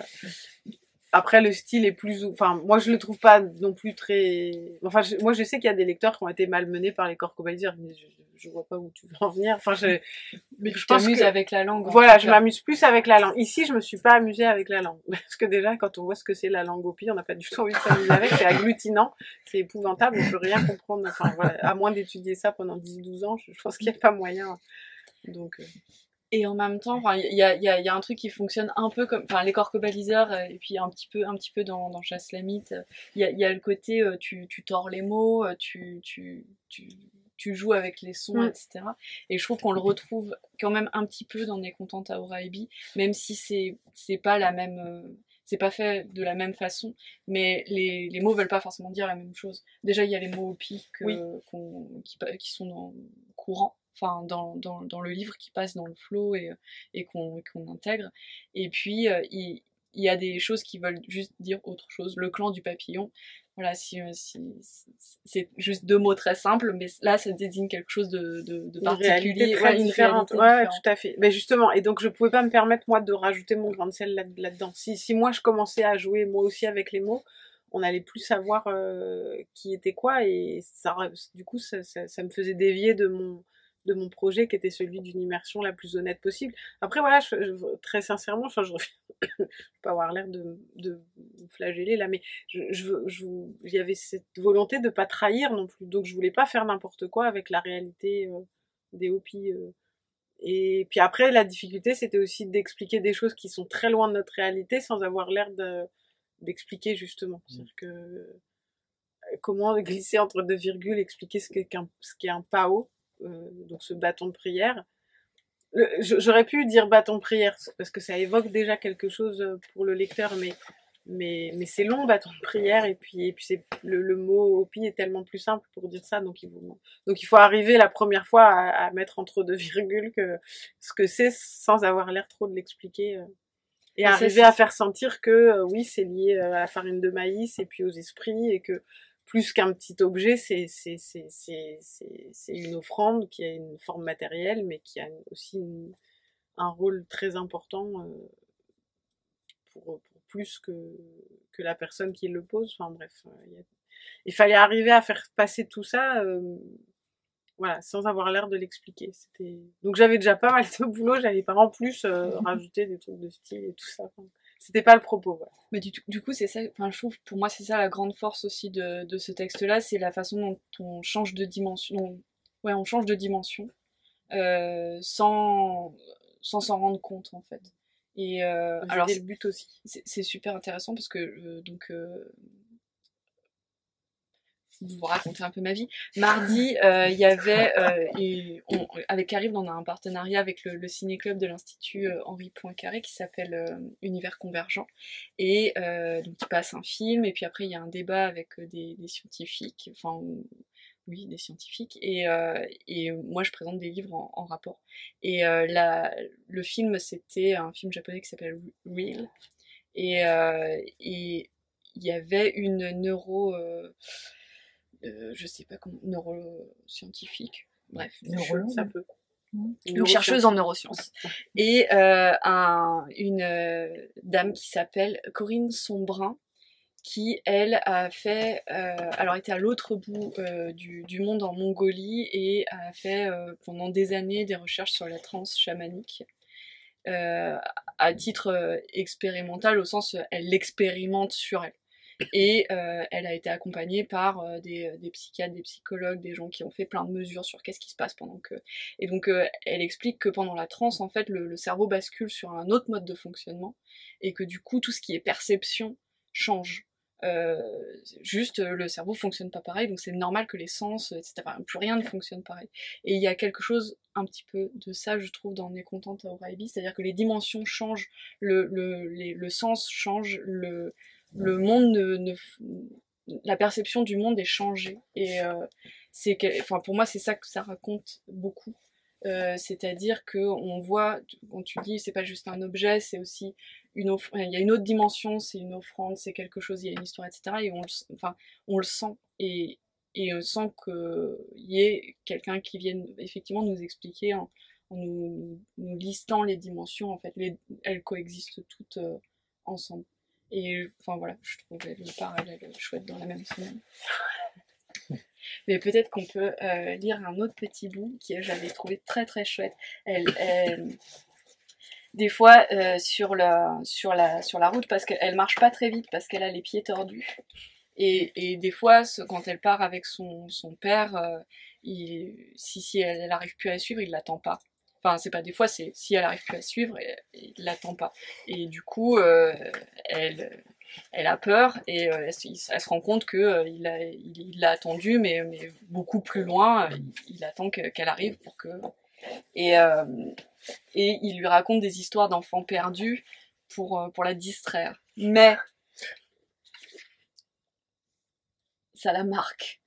[SPEAKER 2] Après, le style est plus, enfin, moi je le trouve pas non plus très, enfin, moi je sais qu'il y a des lecteurs qui ont été malmenés par les corcobaliseurs, mais je, je, vois pas où tu veux en venir. Enfin, je, <laughs>
[SPEAKER 1] mais je pense avec la langue.
[SPEAKER 2] Voilà, je m'amuse plus avec la langue. Ici, je me suis pas amusée avec la langue, <laughs> parce que déjà, quand on voit ce que c'est la langue au pire, on n'a pas du tout envie de s'amuser avec. C'est agglutinant, c'est épouvantable, on peut rien comprendre. Enfin, voilà, à moins d'étudier ça pendant 10-12 ans, je, pense qu'il n'y a pas moyen. Donc. Euh,
[SPEAKER 1] et en même temps il y a, y, a, y a, un truc qui fonctionne un peu comme enfin les corcobaliseurs euh, et puis un petit peu un petit peu dans, dans chasse lamite il y a, y a le côté euh, tu, tu tords les mots euh, tu, tu, tu, tu joues avec les sons etc et je trouve qu'on le retrouve quand même un petit peu dans des contentes à Oraibi même si c'est c'est pas la même c'est pas fait de la même façon, mais les, les mots veulent pas forcément dire la même chose. Déjà, il y a les mots au pic qui, qui sont dans courant, enfin dans, dans, dans, le livre qui passe dans le flow et, et qu'on intègre. Et puis il, il y a des choses qui veulent juste dire autre chose. Le clan du papillon, voilà, si, si, c'est juste deux mots très simples, mais là, ça désigne quelque chose de, de, de particulier.
[SPEAKER 2] très différente. Ouais, tout à fait. Mais justement, et donc je pouvais pas me permettre, moi, de rajouter mon grain de sel là-dedans. si, si moi, je commençais à jouer, moi aussi, avec les mots, on allait plus savoir euh, qui était quoi, et ça, du coup, ça, ça, ça me faisait dévier de mon de mon projet qui était celui d'une immersion la plus honnête possible. Après voilà, très sincèrement, enfin je ne <coughs> pas avoir l'air de, de flageller là, mais je, je, il y avait cette volonté de pas trahir non plus, donc je voulais pas faire n'importe quoi avec la réalité euh, des Hopis. Euh. Et puis après, la difficulté, c'était aussi d'expliquer des choses qui sont très loin de notre réalité sans avoir l'air d'expliquer justement. Mmh. C'est-à-dire que euh, comment glisser entre deux virgules, expliquer ce qu'est un, ce qu'est un PAO, donc ce bâton de prière. J'aurais pu dire bâton de prière parce que ça évoque déjà quelque chose euh, pour le lecteur, mais mais, mais c'est long bâton de prière et puis et puis c'est le, le, mot opi est tellement plus simple pour dire ça donc il faut donc il faut arriver la première fois à, à mettre entre deux <laughs> virgules que ce que c'est sans avoir l'air trop de l'expliquer euh, et arriver à faire sentir que oui c'est lié à la farine de maïs et puis aux esprits et que plus qu'un petit objet, c'est une offrande qui a une forme matérielle, mais qui a aussi un rôle très important euh, pour, pour, plus que, que la personne qui le pose. Enfin bref, euh, il fallait arriver à faire passer tout ça, euh, voilà, sans avoir l'air de l'expliquer. C'était donc j'avais déjà pas mal de boulot, j'avais pas en plus <laughs> rajouter des trucs de style et tout ça c'était pas le propos.
[SPEAKER 1] Mais du, du coup, c'est ça, enfin, je trouve, pour moi, c'est ça la grande force aussi de, de ce texte-là, c'est la façon dont on change de dimension. ouais, on change de dimension euh, sans sans s'en rendre compte en fait.
[SPEAKER 2] Et euh, alors, le but aussi.
[SPEAKER 1] C'est super intéressant parce que euh, donc euh, vous raconter un peu ma vie. Mardi, euh, il y avait, euh, on, avec Arrive, on a un partenariat avec le, le ciné-club de l'Institut euh, Henri Poincaré qui s'appelle Univers Convergent. Et donc, il passe un film, et puis après, il y a un débat avec des, scientifiques, enfin, oui, des scientifiques, et, et moi, je présente des livres en, en rapport. Et la, le film, c'était un film japonais qui s'appelle Real. Et, et il y avait une neuro euh, je sais pas comment, neuroscientifique, bref,
[SPEAKER 2] neurologue, ça peut.
[SPEAKER 1] Une chercheuse en neurosciences. <laughs> Et euh, un, une euh, dame qui s'appelle Corinne Sombrin, qui, elle, a fait, euh, alors était à l'autre bout euh, du, du, monde en Mongolie et a fait pendant des années des recherches sur la transe chamanique. à titre expérimental, au sens elle l'expérimente sur elle. Et euh, elle a été accompagnée par euh, des, des, psychiatres, des psychologues, des gens qui ont fait plein de mesures sur qu'est-ce qui se passe pendant que. Et donc euh, elle explique que pendant la transe, en fait, le, le, cerveau bascule sur un autre mode de fonctionnement et que du coup tout ce qui est perception change. Euh, juste le cerveau fonctionne pas pareil, donc c'est normal que les sens, etc. plus rien ne fonctionne pareil. Et il y a quelque chose un petit peu de ça, je trouve, dans Mécontente à O'Reilly, c'est-à-dire que les dimensions changent, le, le, le sens change, le, le monde ne, la perception du monde est changée. Et euh, c'est enfin pour moi c'est ça que ça raconte beaucoup. Euh, c'est-à-dire que on voit quand tu dis c'est pas juste un objet c'est aussi une il y a une autre dimension c'est une offrande c'est quelque chose il y a une histoire etc et on le, enfin on le sent. Et et on sent qu'il y ait quelqu'un qui vienne effectivement nous expliquer en, nous, nous, listant les dimensions en fait. Les, elles coexistent toutes euh, ensemble et enfin voilà, je trouvais le parallèle chouette dans la même semaine. <laughs> Mais peut-être qu'on peut, euh, lire un autre petit bout qui j'avais trouvé très très chouette. Elle, des fois euh, sur, la, sur, la, sur la route parce qu'elle marche pas très vite parce qu'elle a les pieds tordus. Et, et des fois, quand elle part avec son, son père, euh, il, si, si elle n'arrive plus à la suivre, il l'attend pas. Enfin, c'est pas des fois, c'est si elle arrive plus à suivre, il l'attend pas. Et du coup, euh, elle, elle a peur et euh, elle, se rend compte que euh, il l'a il, l'a attendu, mais, beaucoup plus loin. Il, attend qu'elle arrive pour que. Et, il lui raconte des histoires d'enfants perdus pour la distraire. Mais ça la marque.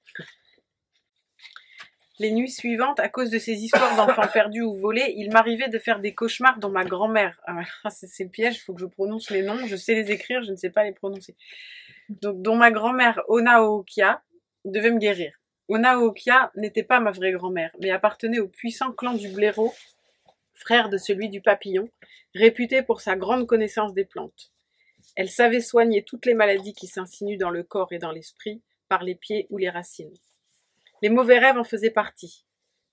[SPEAKER 2] Les nuits suivantes, à cause de ces histoires d'enfants <laughs> perdus ou volés, il m'arrivait de faire des cauchemars dont ma grand-mère, ah, c'est le piège, il faut que je prononce les noms, je sais les écrire, je ne sais pas les prononcer. Donc, dont ma grand-mère Onaokia devait me guérir. Onaokia n'était pas ma vraie grand-mère, mais appartenait au puissant clan du blaireau, frère de celui du papillon, réputé pour sa grande connaissance des plantes. Elle savait soigner toutes les maladies qui s'insinuent dans le corps et dans l'esprit, par les pieds ou les racines. Les mauvais rêves en faisaient partie.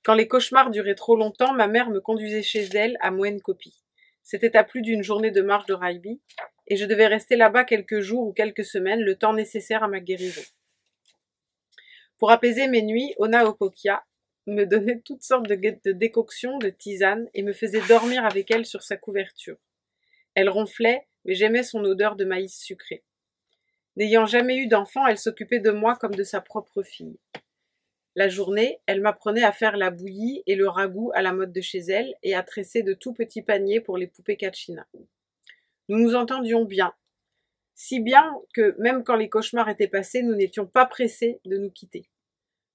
[SPEAKER 2] Quand les cauchemars duraient trop longtemps, ma mère me conduisait chez elle à Moine Copie. C'était à plus d'une journée de marche de Raibi, et je devais rester là-bas quelques jours ou quelques semaines, le temps nécessaire à ma guérison. Pour apaiser mes nuits, Ona Opokia me donnait toutes sortes de, de décoctions, de tisanes, et me faisait dormir avec elle sur sa couverture. Elle ronflait, mais j'aimais son odeur de maïs sucré. N'ayant jamais eu d'enfant, elle s'occupait de moi comme de sa propre fille. La journée, elle m'apprenait à faire la bouillie et le ragoût à la mode de chez elle et à tresser de tout petits paniers pour les poupées Kachina. Nous nous entendions bien, si bien que même quand les cauchemars étaient passés, nous n'étions pas pressés de nous quitter.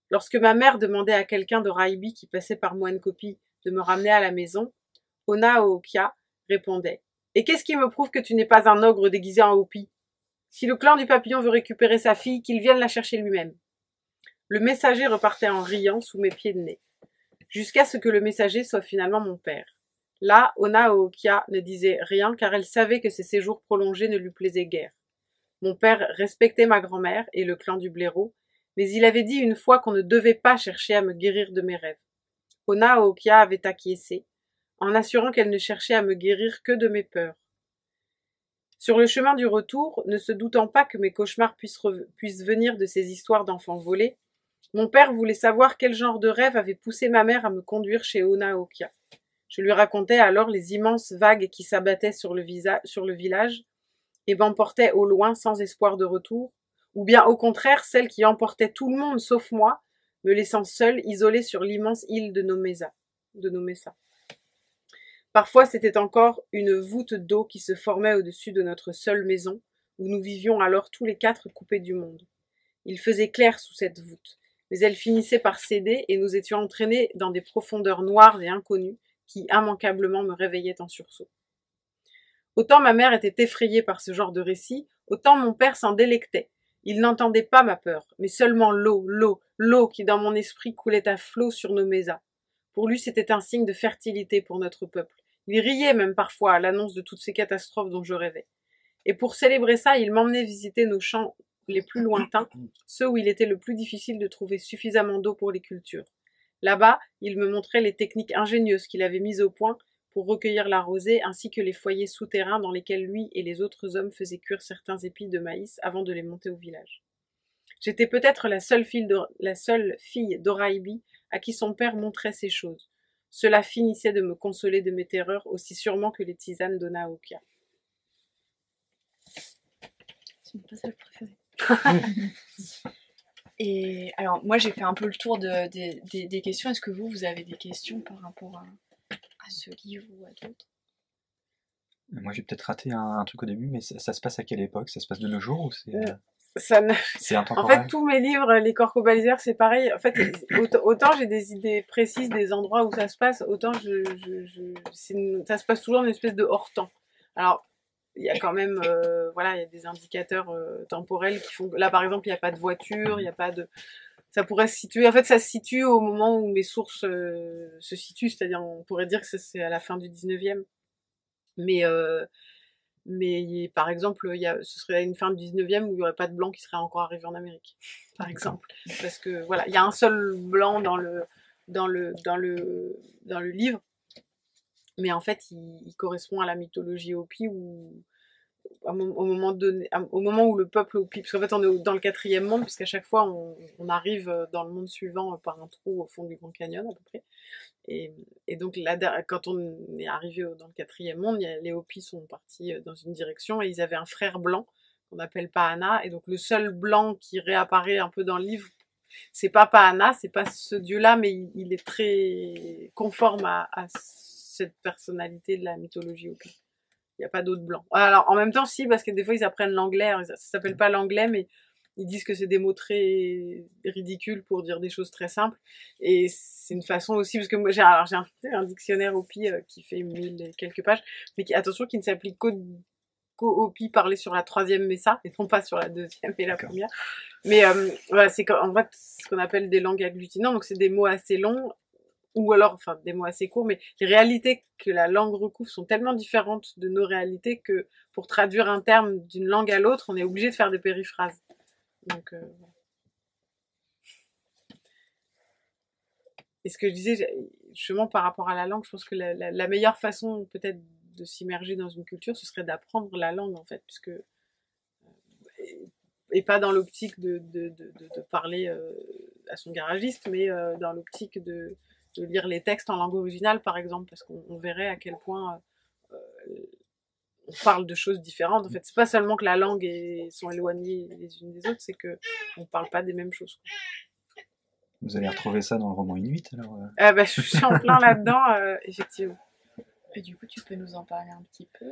[SPEAKER 2] Lorsque ma mère demandait à quelqu'un de Raibi qui passait par Moine Copie de me ramener à la maison, Ona Ookia répondait Et qu'est-ce qui me prouve que tu n'es pas un ogre déguisé en Hopi Si le clan du papillon veut récupérer sa fille, qu'il vienne la chercher lui-même. Le messager repartait en riant sous mes pieds de nez, jusqu'à ce que le messager soit finalement mon père. Là, Ona Ookia ne disait rien car elle savait que ces séjours prolongés ne lui plaisaient guère. Mon père respectait ma grand-mère et le clan du blaireau, mais il avait dit une fois qu'on ne devait pas chercher à me guérir de mes rêves. Ona Ookia avait acquiescé, en assurant qu'elle ne cherchait à me guérir que de mes peurs. Sur le chemin du retour, ne se doutant pas que mes cauchemars puissent venir de ces histoires d'enfants volés, mon père voulait savoir quel genre de rêve avait poussé ma mère à me conduire chez Ona Okia. Je lui racontais alors les immenses vagues qui s'abattaient sur le, sur le village et m'emportaient au loin sans espoir de retour, ou bien au contraire celles qui emportaient tout le monde sauf moi, me laissant seule, isolée sur l'immense île de Nomesa. De Nomesa. Parfois c'était encore une voûte d'eau qui se formait au-dessus de notre seule maison, où nous vivions alors tous les quatre coupés du monde. Il faisait clair sous cette voûte, mais elle finissait par céder et nous étions entraînés dans des profondeurs noires et inconnues qui immanquablement me réveillaient en sursaut. Autant ma mère était effrayée par ce genre de récit, autant mon père s'en délectait. Il n'entendait pas ma peur, mais seulement l'eau, l'eau, l'eau qui dans mon esprit coulait à flot sur nos mésas. Pour lui, c'était un signe de fertilité pour notre peuple. Il riait même parfois à l'annonce de toutes ces catastrophes dont je rêvais. Et pour célébrer ça, il m'emmenait visiter nos champs les plus lointains, ceux où il était le plus difficile de trouver suffisamment d'eau pour les cultures. Là-bas, il me montrait les techniques ingénieuses qu'il avait mises au point pour recueillir la rosée ainsi que les foyers souterrains dans lesquels lui et les autres hommes faisaient cuire certains épis de maïs avant de les monter au village. J'étais peut-être la seule fille d'Oraibi à qui son père montrait ces choses. Cela finissait de me consoler de mes terreurs aussi sûrement que les tisanes d'Onaokia.
[SPEAKER 1] C'est. <laughs> Et alors, moi, j'ai fait un peu le tour de, des questions. Est-ce que vous, vous avez des questions par rapport à, ce livre ou à d'autres?
[SPEAKER 3] Moi, j'ai peut-être raté un, truc au début, mais ça, se passe à quelle époque? Ça se passe de nos jours ou c'est
[SPEAKER 2] euh, ça <laughs> En fait, tous mes livres, les corcobaliseurs, c'est pareil. En fait, autant, j'ai des idées précises des endroits où ça se passe, autant je, je, ça se passe toujours une espèce de hors temps. Alors, il y a quand même euh, voilà il y a des indicateurs euh, temporels qui font là par exemple il n'y a pas de voiture il n'y a pas de ça pourrait se situer en fait ça se situe au moment où mes sources euh, se situent c'est-à-dire on pourrait dire que c'est à la fin du 19e mais mais par exemple il y a, ce serait une fin du 19e où il n'y aurait pas de blanc qui serait encore arrivé en Amérique par exemple. Parce que voilà il y a un seul blanc dans le dans le dans le dans le livre mais en fait, il, correspond à la mythologie Hopi où, au moment donné, au moment où le peuple Hopi, parce qu'en fait, on est dans le quatrième monde, puisqu'à chaque fois, on, arrive dans le monde suivant par un trou au fond du Grand Canyon, à peu près. Et, donc, là, quand on est arrivé dans le quatrième monde, les Hopi sont partis euh, dans une direction et ils avaient un frère blanc qu'on appelle Pahana. Et donc, le seul blanc qui réapparaît un peu dans le livre, c'est pas Pahana, c'est pas ce dieu-là, mais il, est très conforme à, à cette personnalité de la mythologie au Il n'y a pas d'autres blancs. Alors, en même temps, si, parce que des fois, ils apprennent l'anglais. Ça, s'appelle pas l'anglais, mais ils disent que c'est des mots très ridicules pour dire des choses très simples. Et c'est une façon aussi, parce que moi, j'ai alors j'ai un, <laughs> un, dictionnaire OPI euh, qui fait mille et quelques pages, mais qui, attention, qui ne s'applique qu'au qu'au OPI parlé sur la troisième messa, et non pas sur la deuxième et la première. Mais euh, voilà, c'est en fait ce qu'on appelle des langues agglutinantes, donc c'est des mots assez longs ou alors, enfin, des mots assez courts, mais les réalités que la langue recouvre sont tellement différentes de nos réalités que pour traduire un terme d'une langue à l'autre, on est obligé de faire des périphrases. Euh, Et ce que je disais, justement, par rapport à la langue, je pense que la, meilleure façon, peut-être, de s'immerger dans une culture, ce serait d'apprendre la langue, en fait, puisque. Euh, et, pas dans l'optique de, de, de, de, parler euh, à son garagiste, mais dans l'optique de, de lire les textes en langue originale, par exemple, parce qu'on verrait à quel point euh, on parle de choses différentes. En fait, c'est pas seulement que la langue est, sont éloignées les unes des autres, c'est que on parle pas des mêmes choses.
[SPEAKER 3] Vous allez retrouver ça dans le roman Inuit, alors euh
[SPEAKER 2] ah bah, Je suis en plein là-dedans, euh, effectivement.
[SPEAKER 1] Et du coup, tu peux nous en parler un petit peu?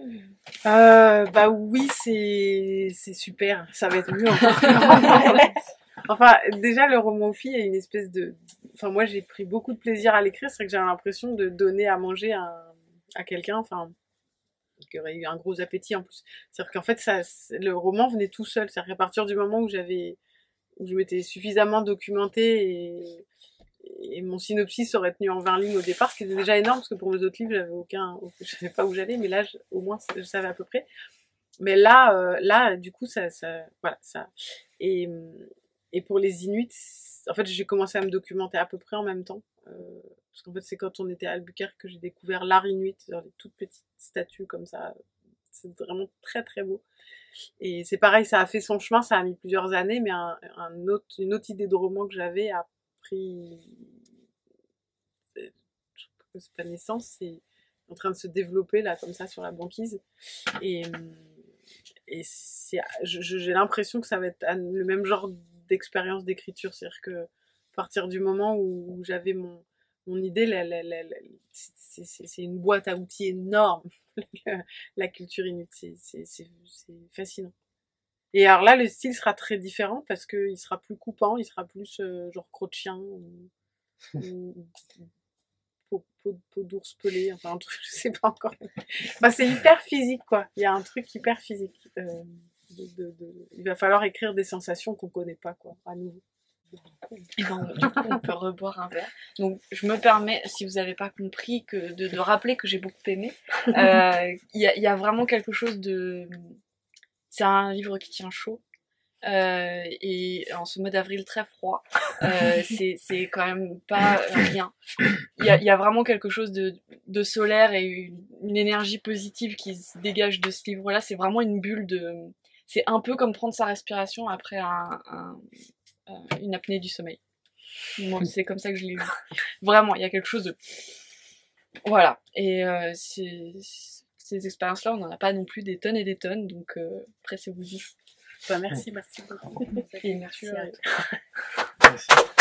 [SPEAKER 2] Euh, Bah oui, c'est c'est super. Ça va être mieux <laughs> Enfin, déjà, le roman Ophi a une espèce de... Enfin, moi, j'ai pris beaucoup de plaisir à l'écrire. C'est que j'ai l'impression de donner à manger à, à quelqu'un, enfin, qui aurait eu un gros appétit en plus. C'est-à-dire qu'en fait, ça, le roman venait tout seul. C'est-à-dire qu'à partir du moment où j'avais... où je m'étais suffisamment documentée et... et mon synopsis aurait tenu en 20 lignes au départ, ce qui était déjà énorme, parce que pour mes autres livres, j'avais aucun... Je savais pas où j'allais, mais là, au moins, je savais à peu près. Mais là, euh, là, du coup, ça, ça, voilà, ça. Et, et pour les Inuits, en fait, j'ai commencé à me documenter à peu près en même temps. Euh, parce qu'en fait, c'est quand on était à Albuquerque que j'ai découvert l'art Inuit, dans les toutes petites statues comme ça. C'est vraiment très très beau. Et c'est pareil, ça a fait son chemin, ça a mis plusieurs années, mais un, un autre, une autre idée de roman que j'avais a pris. C'est pas naissance, c'est en train de se développer là, comme ça, sur la banquise. Et, et j'ai l'impression que ça va être le même genre d'expérience d'écriture. C'est-à-dire que à partir du moment où, j'avais mon, mon idée, c'est une boîte à outils énorme, <laughs> la culture inuit. C'est fascinant. Et alors là, le style sera très différent parce qu'il sera plus coupant, il sera plus euh, genre croc de chien ou, <laughs> peau, d'ours pelé, enfin un truc, <laughs> je sais pas encore. Enfin, c'est hyper physique quoi. Il y a un truc hyper physique. Euh, il va falloir écrire des sensations qu'on connaît pas, quoi, à nouveau.
[SPEAKER 1] Et ben, du coup, on peut reboire un verre. Donc, je me permets, si vous n'avez pas compris, que de, rappeler que j'ai beaucoup aimé. Euh, il y, a, vraiment quelque chose de. C'est un livre qui tient chaud. Euh, et en ce mois d'avril très froid, euh, c'est quand même pas rien. Il y a, y a, vraiment quelque chose de, de solaire et une, une, énergie positive qui se dégage de ce livre-là. C'est vraiment une bulle de, c'est un peu comme prendre sa respiration après un, euh, une apnée du sommeil. c'est comme ça que je l'ai vu. Vraiment, il y a quelque chose de... Voilà. Et euh, ces expériences-là, on n'en a pas non plus des tonnes et des tonnes, donc euh, pressez-vous-y.
[SPEAKER 2] Bah, merci, merci beaucoup.
[SPEAKER 1] Et merci.
[SPEAKER 2] merci. <laughs>